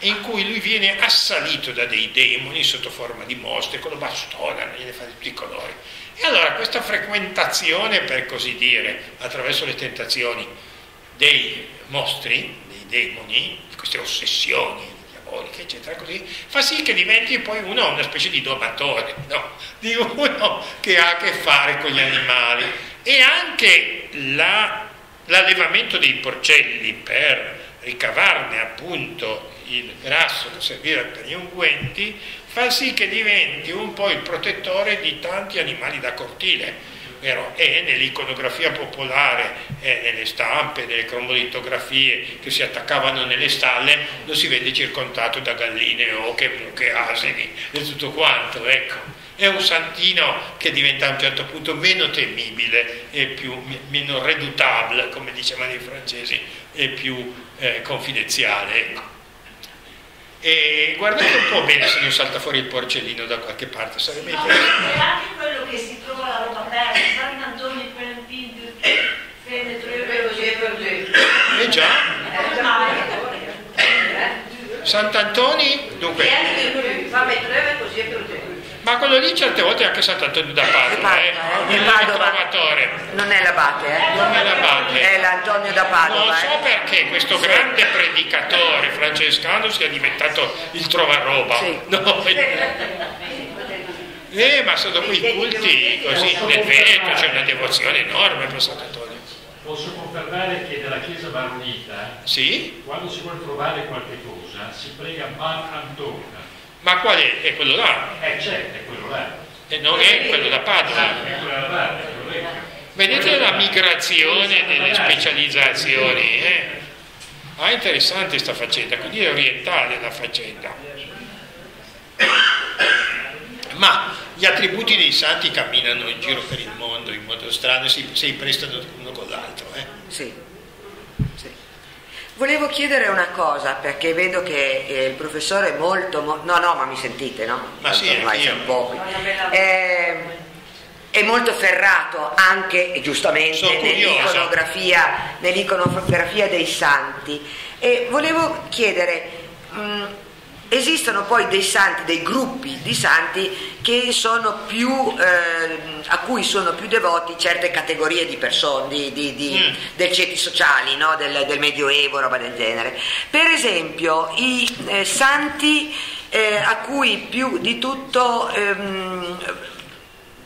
in cui lui viene assalito da dei demoni sotto forma di mostre, con lo bastone, gliene fa di tutti i colori. E allora questa frequentazione, per così dire, attraverso le tentazioni dei mostri, dei demoni, queste ossessioni diaboliche, eccetera, così, fa sì che diventi poi uno una specie di domatore, no? di uno che ha a che fare con gli animali. E anche la l'allevamento dei porcelli per ricavarne appunto il grasso da servire per gli unguenti fa sì che diventi un po' il protettore di tanti animali da cortile. Vero? E nell'iconografia popolare, e nelle stampe, nelle cromolitografie che si attaccavano nelle stalle, lo si vede circondato da galline, oche, mucche, asini e tutto quanto. Ecco è un santino che diventa a un certo punto meno temibile e più, meno redoutable, come dicevano i francesi, e più eh, confidenziale. Ecco. E guardate un po' bene se non salta fuori il porcellino da qualche parte, sarebbe no, interessante. Anche quello che si trova la roba aperta, San Antonio in Fede Treve, così e già. Sant'Antoni, dunque. Vabbè, così e così. Ma quello lì certe volte è anche Sant'Antonio da Padova, eh? eh, è trovatore. Non è l'abate, eh? Non è l'abate. È l'Antonio da Padova. Non so eh? perché questo sì. grande predicatore francescano sia diventato il trovaroba. Sì. No, eh, ma sono quei culti così, nel Veneto c'è una devozione enorme per Sant'Antonio. Posso confermare che nella chiesa maronita, sì? quando si vuole trovare qualche cosa, si prega Bar Antona ma qual è? È quello là. Eh certo, è quello là. E non è quello da Padova. È quello da Padova, Vedete la migrazione delle specializzazioni, eh? Ah, interessante questa faccenda, quindi è orientale la faccenda. Ma gli attributi dei santi camminano in giro per il mondo in modo strano si, si prestano uno con l'altro. Eh? Sì. Volevo chiedere una cosa, perché vedo che eh, il professore è molto, mo- no, no, ma mi sentite, no? Ma sì, ormai un po'. Eh, è molto ferrato anche, giustamente, nell'iconografia, nell'iconografia, dei santi. E volevo chiedere, mh, mm, Esistono poi dei santi, dei gruppi di santi più, eh, a cui sono più devoti certe categorie di persone, di, di, di, mm. del ceti sociali, no? del, del, Medioevo, roba del genere. Per esempio, i eh, santi eh, a cui più di tutto ehm,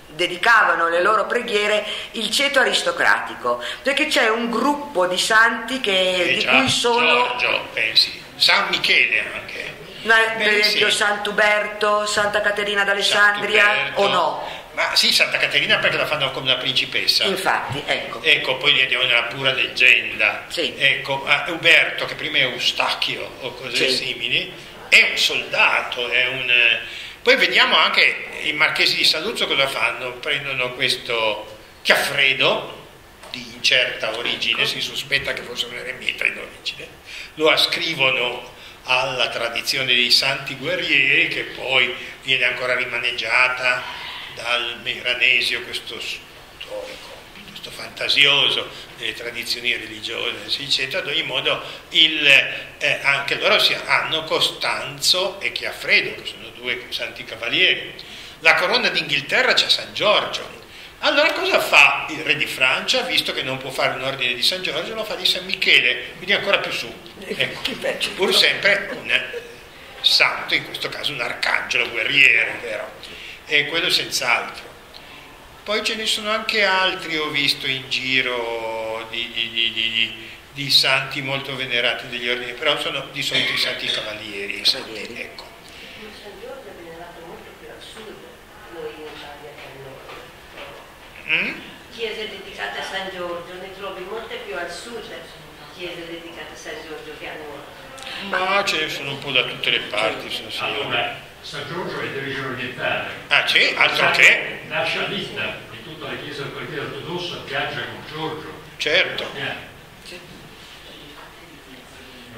dedicavano le loro preghiere il ceto aristocratico, perché c'è un gruppo di santi che, di cui sono... Giorgio, pensi, San Michele anche per esempio sì. Sant'Uberto, Santa Caterina d'Alessandria o no? Ma sì, Santa Caterina perché la fanno come la principessa. Infatti, ecco. Ecco, poi gli andiamo nella pura leggenda. Sì. Ecco, ma Uberto, che prima è Eustachio o cose sì. simili, è un soldato, è un... Poi vediamo anche i marchesi di Saluzzo cosa fanno, prendono questo Chiaffredo, di incerta origine, ecco. si sospetta che fosse un eremita in origine, lo ascrivono alla tradizione dei santi guerrieri che poi viene ancora rimaneggiata dal Meiranesio, questo storico, questo fantasioso delle tradizioni religiose, eccetera. Ad ogni modo il, eh, anche loro si, hanno Costanzo e Chiaffredo, che sono due santi cavalieri. La corona d'Inghilterra c'è San Giorgio. Allora cosa fa il re di Francia, visto che non può fare un ordine di San Giorgio, lo fa di San Michele, quindi ancora più su. Ecco, pur sempre un santo, in questo caso un arcangelo guerriero, vero? E quello senz'altro. Poi ce ne sono anche altri, ho visto in giro, di, di, di, di santi molto venerati degli ordini, però sono di solito i santi cavalieri. Cavalieri. Ecco. San Giorgio è venerato molto più al sud, noi in Italia che al nord. Mm? Chiese dedicate a San Giorgio, ne trovi molte più al sud, chiese dedicate a San Giorgio che al nord. Ma ce ne sono un po' da tutte le parti, sono sicuro. Allora, San Giorgio è di origine orientale. Ah, c'è? Altro che? Nasce a vita di tutta la Chiesa della Chiesa ortodossa, viaggia con Giorgio. Certo. Eh,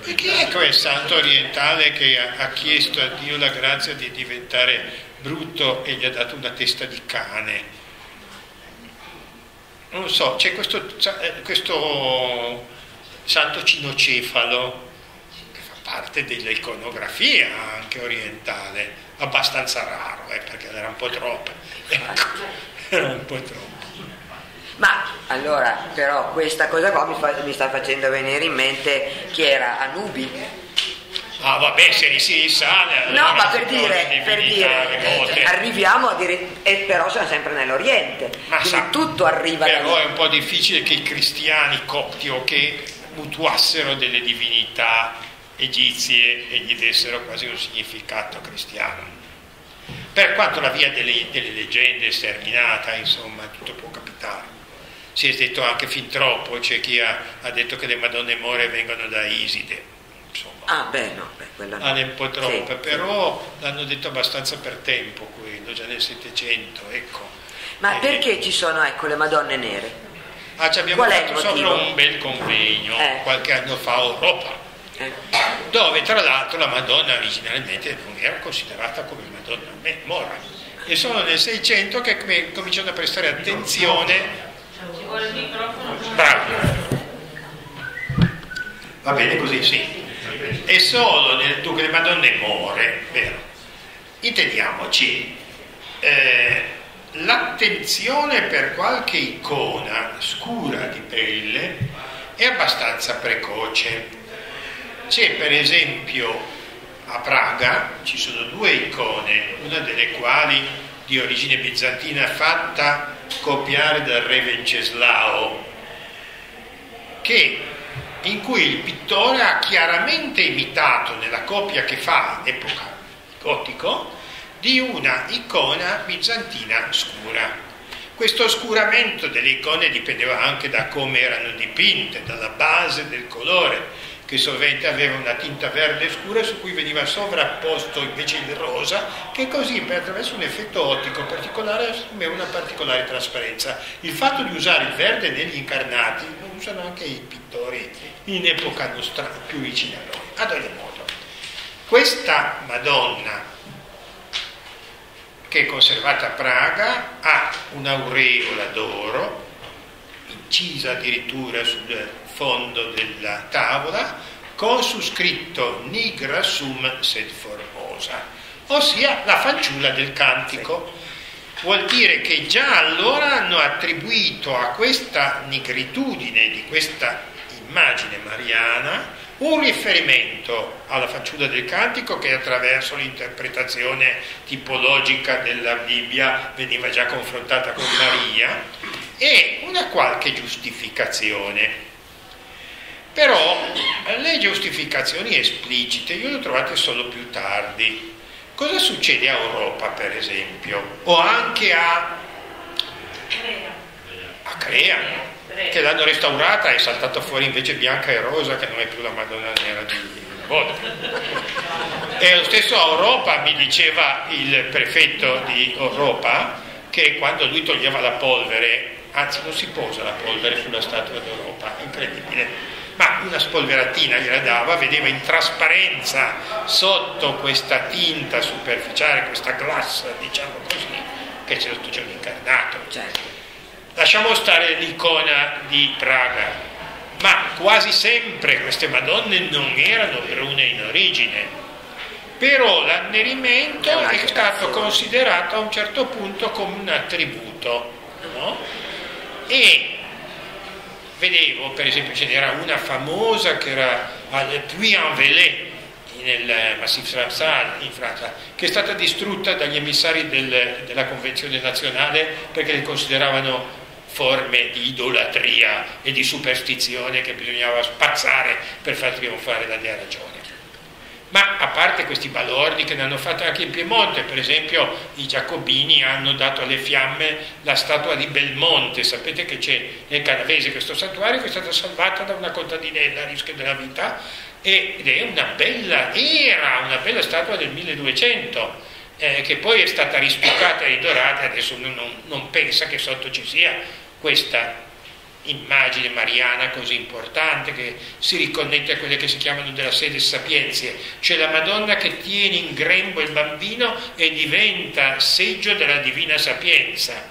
E chi è quel santo orientale che ha chiesto a Dio la grazia di diventare brutto e gli ha dato una testa di cane? Non so, c'è questo, eh, questo santo cinocefalo che fa parte dell'iconografia anche orientale, abbastanza raro, eh, perché era un po' troppo. Ecco, <laughs> era un po' troppo. Ma allora, però, questa cosa qua mi, fa- mi sta facendo venire in mente chi era Anubi. Ah vabbè, se ne si risale... No, ma per dire, per dire eh, arriviamo a dire, e però siamo sempre nell'Oriente, Ma sa- tutto arriva da Però lì. è un po' difficile che i cristiani copti o che mutuassero delle divinità egizie e gli dessero quasi un significato cristiano. Per quanto la via delle, delle leggende è sterminata, insomma, tutto può capitare. Si è detto anche fin troppo, c'è chi ha, ha detto che le Madonne More vengono da Iside, insomma. Ah, beh, no, beh, quella no. Ah, un po' troppe, Sì. però l'hanno detto abbastanza per tempo quello, già nel Settecento, ecco. Ma Eh, perché ci sono, ecco, le Madonne nere? Ah, ci abbiamo Qual è il fatto sopra un bel convegno Eh. qualche anno fa a Europa, Eh? dove tra l'altro la Madonna originalmente non era considerata come Madonna me- mora. E solo nel 600 che cominciano a prestare attenzione. Ci vuole il microfono. Bravo. Va bene così, sì. E solo nel dunque le Madonne more, vero? Intendiamoci, eh, l'attenzione per qualche icona scura di pelle è abbastanza precoce. C'è per esempio a Praga ci sono due icone, una delle quali di origine bizantina fatta copiare dal re Venceslao, che, in cui il pittore ha chiaramente imitato nella copia che fa in epoca gotico di una icona bizantina scura. Questo oscuramento delle icone dipendeva anche da come erano dipinte, dalla base del colore, che sovente aveva una tinta verde scura su cui veniva sovrapposto invece il rosa, che così attraverso un effetto ottico particolare assumeva una particolare trasparenza. Il fatto di usare il verde negli incarnati lo usano anche i pittori in epoca nostra più vicina a noi. Ad ogni modo, questa Madonna che è conservata a Praga ha un'aureola d'oro incisa addirittura sul fondo della tavola con su scritto nigra sum sed formosa ossia la fanciulla del cantico vuol dire che già allora hanno attribuito a questa nigritudine di questa immagine mariana un riferimento alla fanciulla del cantico che attraverso l'interpretazione tipologica della Bibbia veniva già confrontata con Maria e una qualche giustificazione. Però le giustificazioni esplicite io le ho trovate solo più tardi. Cosa succede a Europa, per esempio, o anche a, a Crea, che l'hanno restaurata è saltata fuori invece bianca e rosa, che non è più la Madonna nera di una volta. E lo stesso a Europa mi diceva il prefetto di Europa che quando lui toglieva la polvere, anzi non si posa la polvere sulla statua d'Europa, incredibile, ma una spolveratina gliela dava, vedeva in trasparenza sotto questa tinta superficiale, questa glassa, diciamo così, che c'è sotto c'è un incarnato. Certo. Lasciamo stare l'icona di Praga, ma quasi sempre queste Madonne non erano brune in origine. Però l'annerimento È stato considerato a un certo punto come un attributo. no? E vedevo, per esempio, ce n'era una famosa che era al Puy-en-Velay, nel Massif Ramsar in Francia, che è stata distrutta dagli emissari del, della Convenzione nazionale perché le consideravano forme di idolatria e di superstizione che bisognava spazzare per far trionfare la dea ragione. Ma a parte questi balordi che ne hanno fatto anche in Piemonte, per esempio i giacobini hanno dato alle fiamme la statua di Belmonte, sapete che c'è nel Canavese questo santuario che è stata salvata da una contadinella a rischio della vita ed è una bella, era una bella statua del 1200 eh, che poi è stata ristuccata e ridorata, adesso non, non pensa che sotto ci sia questa immagine mariana così importante che si riconnette a quelle che si chiamano della sede sapienzie, cioè la Madonna che tiene in grembo il bambino e diventa seggio della divina sapienza,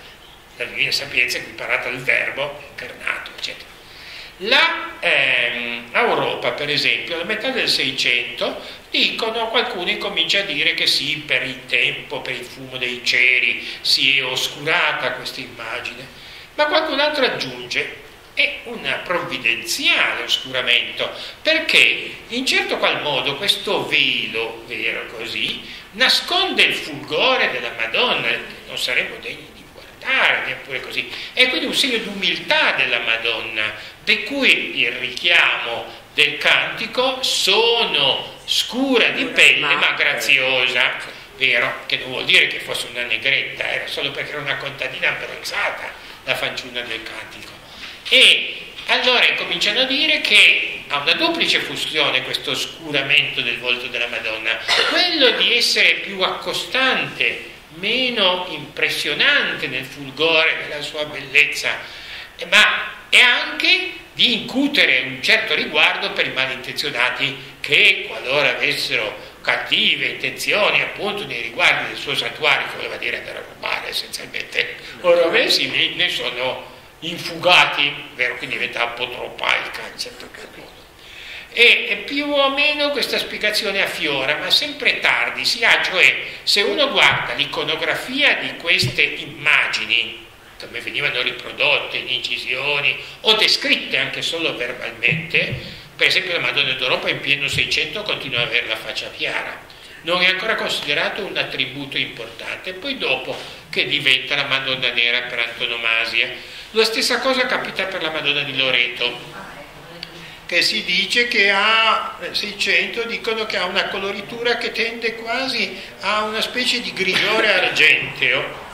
la divina sapienza equiparata al verbo incarnato, eccetera. La ehm, Europa, per esempio, alla metà del Seicento, dicono, qualcuno incomincia a dire che sì, per il tempo, per il fumo dei ceri, si è oscurata questa immagine, ma qualcun altro aggiunge, è un provvidenziale oscuramento, perché in certo qual modo questo velo, vero così, nasconde il fulgore della Madonna, non saremmo degni di guardare, neppure così. È quindi un segno di umiltà della Madonna, per cui il richiamo del cantico sono scura di pelle ma graziosa, vero? Che non vuol dire che fosse una negretta, era solo perché era una contadina abbronzata la fanciulla del cantico. E allora incominciano a dire che ha una duplice funzione questo oscuramento del volto della Madonna, quello di essere più accostante, meno impressionante nel fulgore della sua bellezza, ma e anche di incutere un certo riguardo per i malintenzionati che, qualora avessero cattive intenzioni appunto nei riguardi del suo santuario, che voleva dire andare a rubare essenzialmente, ora lì ne sono infugati, vero, quindi diventa apotropaica in certo modo. E più o meno questa spiegazione affiora, ma sempre tardi, si ha, cioè se uno guarda l'iconografia di queste immagini, come venivano riprodotte in incisioni o descritte anche solo verbalmente, per esempio la Madonna d'Europa in pieno 600 continua ad avere la faccia chiara, non è ancora considerato un attributo importante, poi dopo che diventa la Madonna nera per antonomasia. La stessa cosa capita per la Madonna di Loreto, che si dice che ha 600, dicono che ha una coloritura che tende quasi a una specie di grigiore argenteo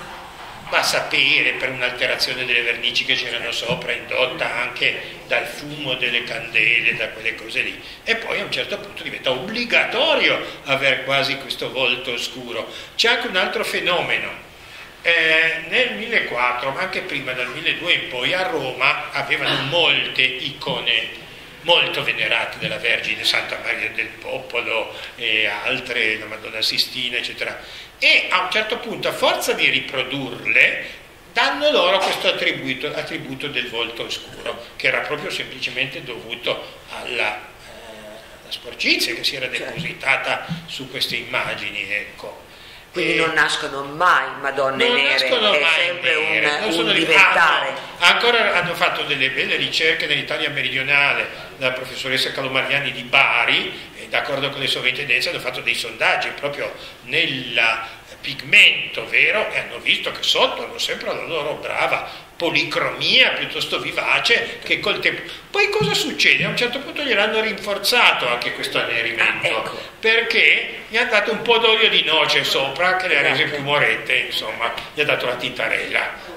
ma sapere per un'alterazione delle vernici che c'erano sopra, indotta anche dal fumo delle candele, da quelle cose lì. E poi a un certo punto diventa obbligatorio avere quasi questo volto oscuro. C'è anche un altro fenomeno. Eh, nel 1400, ma anche prima, dal 1200 in poi, a Roma avevano molte icone molto venerate della Vergine, Santa Maria del Popolo e altre, la Madonna Sistina, eccetera e a un certo punto, a forza di riprodurle, danno loro questo attributo, attributo del volto oscuro, che era proprio semplicemente dovuto alla, eh, sporcizia che si era certo. depositata su queste immagini. Ecco. Quindi non nascono mai Madonne nere, è sempre nere, un, un diventare. Hanno, ancora hanno fatto delle belle ricerche nell'Italia meridionale, la professoressa Calomariani di Bari, d'accordo con le sovrintendenze hanno fatto dei sondaggi proprio nel pigmento vero e hanno visto che sotto hanno sempre la loro brava policromia piuttosto vivace che col tempo. Poi cosa succede? A un certo punto gliel'hanno rinforzato anche questo annerimento ah, ecco. perché gli ha dato un po' d'olio di noce sopra che le ha rese più morette, insomma, gli ha dato la tintarella.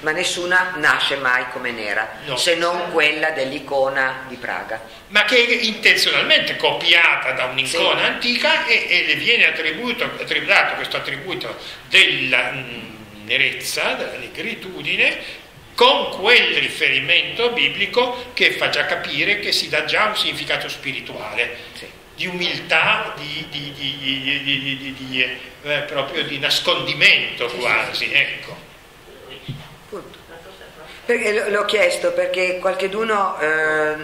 Ma nessuna nasce mai come nera, no. se non quella dell'icona di Praga. Ma che è intenzionalmente copiata da un'icona sì. antica e, e, le viene attribuito, attribuito questo attributo della mm, nerezza, della negritudine, con quel riferimento biblico che fa già capire che si dà già un significato spirituale. Sì di umiltà, di, di, di, di eh, proprio di nascondimento quasi, ecco. Perché l'ho chiesto perché qualcheduno eh,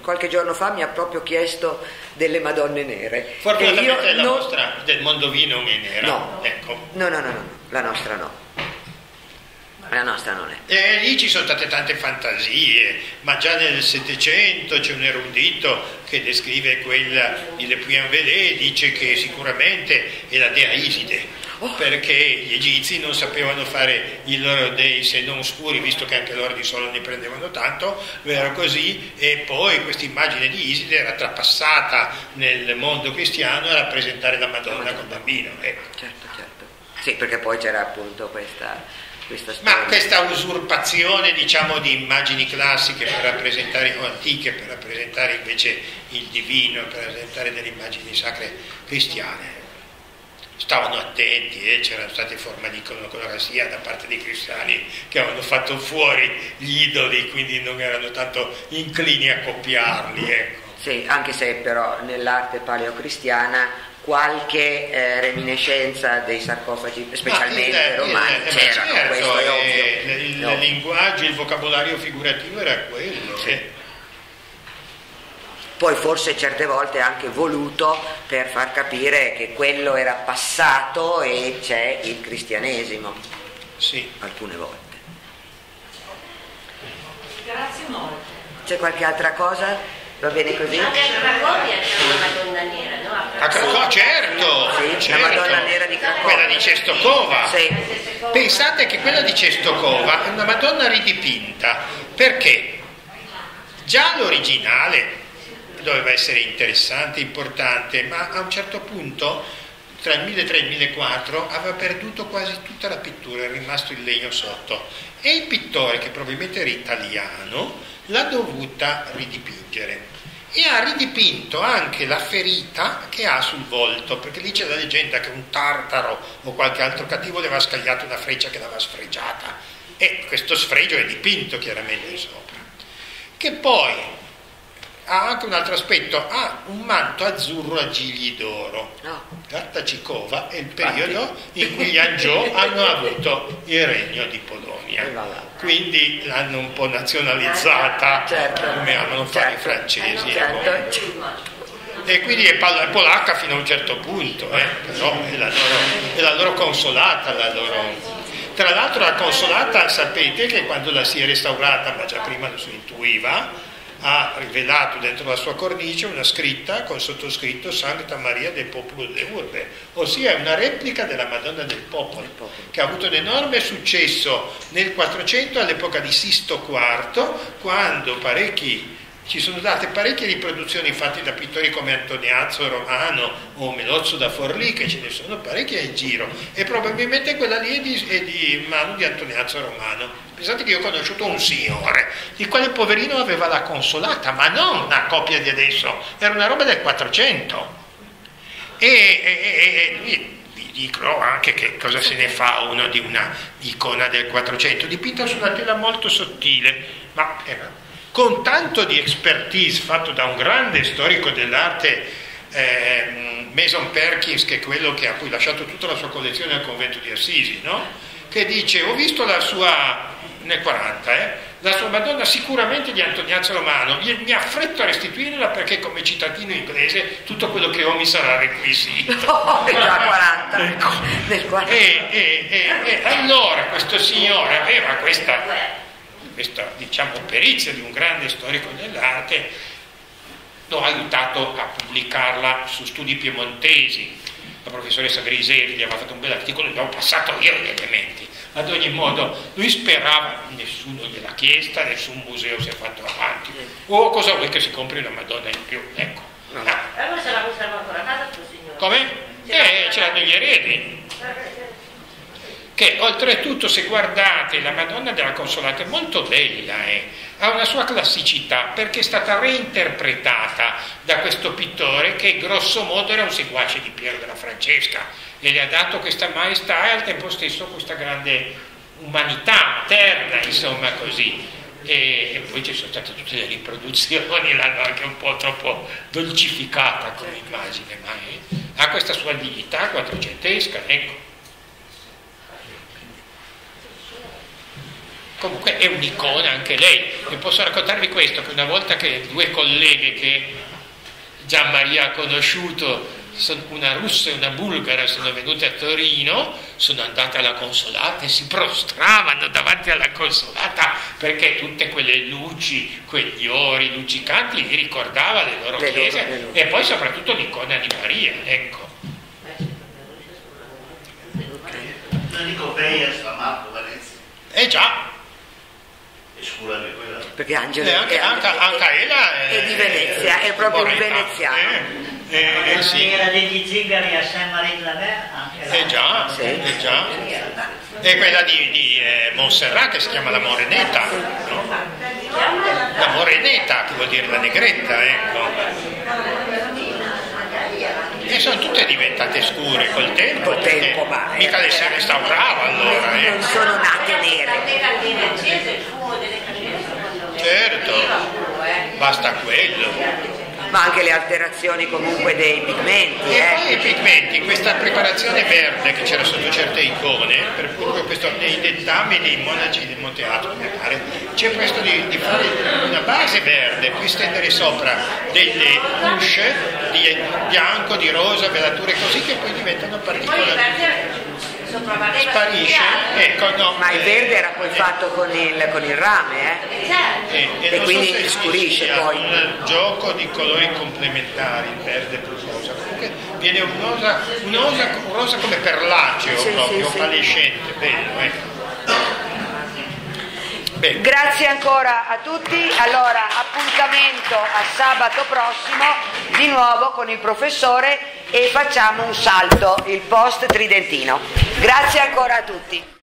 qualche giorno fa mi ha proprio chiesto delle Madonne nere. Fortunatamente la non... nostra del Mondovino non è nera. No. Ecco. no, no, no, no, la nostra no. La nostra non è. E lì ci sono state tante fantasie, ma già nel Settecento c'è un erudito che descrive quella di Le Puy-en-Velay, dice che sicuramente è la dea Iside, perché gli egizi non sapevano fare i loro dei se non scuri, visto che anche loro di solo ne prendevano tanto, era così, e poi questa immagine di Iside era trapassata nel mondo cristiano a rappresentare la Madonna col bambino. Ecco. Certo, certo. Sì, perché poi c'era appunto questa questa storia. Ma questa usurpazione diciamo, di immagini classiche per rappresentare, o antiche per rappresentare invece il divino, per rappresentare delle immagini sacre cristiane, stavano attenti, eh? c'erano state forme di iconoclastia da parte dei cristiani che avevano fatto fuori gli idoli, quindi non erano tanto inclini a copiarli. Ecco. Sì, anche se però nell'arte paleocristiana qualche eh, reminiscenza dei sarcofagi, specialmente il, romani, il, c'erano, certo, questo è ovvio. Il, il, il linguaggio, il vocabolario figurativo era quello. Sì. Eh. Poi forse certe volte anche voluto per far capire che quello era passato e c'è il cristianesimo. Sì. Alcune volte. Grazie molto. C'è qualche altra cosa? Va bene così? Anche a Cracovia c'è una Madonna Nera, no? A Cracovia, certo, Sì, certo. la Madonna Nera di Cracovia. Quella di Cestokova. Sì. Pensate che quella di Cestokova è una Madonna ridipinta, perché già l'originale doveva essere interessante, importante, ma a un certo punto, tra il 1300 e il 1400, aveva perduto quasi tutta la pittura, è rimasto il legno sotto. E il pittore, che probabilmente era italiano, l'ha dovuta ridipingere. E ha ridipinto anche la ferita che ha sul volto, perché lì c'è la leggenda che un tartaro o qualche altro cattivo le aveva scagliato una freccia che l'aveva sfregiata. E questo sfregio è dipinto chiaramente sopra. Che poi ha anche un altro aspetto, ha un manto azzurro a gigli d'oro. Cartacicova è il periodo in cui gli Angiò <laughs> hanno avuto il regno di Polonia. Quindi l'hanno un po' nazionalizzata, Certo. come amano fare i Certo. francesi. Certo. ecco. E quindi è polacca fino a un certo punto, eh, però è la, loro, è la loro consolata. La loro... Tra l'altro la consolata sapete che quando la si è restaurata, ma già prima lo si intuiva, ha rivelato dentro la sua cornice una scritta con sottoscritto Sancta Maria del Popolo delle Urbe, ossia una replica della Madonna del Popolo, che ha avuto un enorme successo nel 400 all'epoca di Sisto IV, quando parecchi ci sono state parecchie riproduzioni fatte da pittori come Antoniazzo Romano o Melozzo da Forlì, che ce ne sono parecchie in giro, e probabilmente quella lì è di, è di mano di Antoniazzo Romano. Pensate che io ho conosciuto un signore, il quale poverino aveva la consolata, ma non una copia di adesso, era una roba del 400. E, e- e- lui vi dico anche che cosa se ne fa uno di una icona del 400, dipinta su una tela molto sottile, ma era con tanto di expertise fatto da un grande storico dell'arte, ehm, Mason Perkins, che è quello che ha poi lasciato tutta la sua collezione al convento di Assisi, no? che dice, ho visto la sua, nel 40, eh, la sua Madonna sicuramente di Antoniazzo Romano, mi, mi affretto a restituirla perché come cittadino inglese tutto quello che ho mi sarà requisito. È già 40. Ecco. Nel 40. E, e- e- e allora questo signore aveva questa, questa diciamo, perizia di un grande storico dell'arte, l'ho aiutato a pubblicarla su studi piemontesi. La professoressa Griseri gli aveva fatto un bel articolo, gli avevo passato io gli elementi. Ad ogni modo, lui sperava, nessuno gliel'ha chiesta, nessun museo si è fatto avanti. O cosa vuoi che si compri una Madonna in più? Ecco. Ah, Allora se la conserva ancora a casa signore. come? Eh, ce l'hanno gli eredi che oltretutto se guardate la Madonna della Consolata è molto bella, eh, ha una sua classicità perché è stata reinterpretata da questo pittore che grosso modo era un seguace di Piero della Francesca e le ha dato questa maestà e al tempo stesso questa grande umanità materna, insomma così. E, e poi ci sono state tutte le riproduzioni, <laughs> l'hanno anche un po' troppo dolcificata come immagine, ma eh, ha questa sua dignità quattrocentesca, ecco. Comunque è un'icona anche lei. E posso raccontarvi questo, che una volta che due colleghe che Gian Maria ha conosciuto, una russa e una bulgara sono venute a Torino, sono andate alla consolata e si prostravano davanti alla consolata perché tutte quelle luci, quegli ori luccicanti gli ricordava le loro Le loro- chiese le loro. e poi soprattutto l'icona di Maria, ecco. L'unico Beia sta Marco Venezia. Eh già, E sicura che quella. Perché Angelo e anche, è, anche, anche ella è di Venezia, è proprio un veneziano. Eh, eh, eh, sì. Era degli zingari a Saint-Marie de la anche là. Eh già, Sì. eh già. E quella di, di eh, Montserrat che si chiama la Moreneta, no? La Moreneta, che vuol dire la negretta, ecco. E sono tutte diventate scure col tempo. Col tempo, perché ma- Mica le si restaurava allora, non eh. sono nate nere. Certo. Eh. Basta quello. Ma anche le alterazioni comunque dei pigmenti, E poi i eh. pigmenti, questa preparazione verde che c'era sotto certe icone, per cui questo, nei dettami dei monaci del Monte Ato, mi pare, c'è questo di, di fare una base verde, poi stendere sopra delle usce di bianco, di rosa, velature così che poi diventano particolari. Sopravvaleva Sparisce, ecco, no. Ma il eh, verde era poi eh, fatto con il, con il rame, eh. Certo. eh, e so quindi se scurisce poi. un gioco di colori complementari, il verde più rosa. Comunque viene un rosa, un rosa, un rosa come perlaceo Sì, proprio, sì, sì. opalescente, bello, ecco. Bene. Grazie ancora a tutti. Allora, appuntamento a sabato prossimo di nuovo con il professore e facciamo un salto, il post tridentino. Grazie ancora a tutti.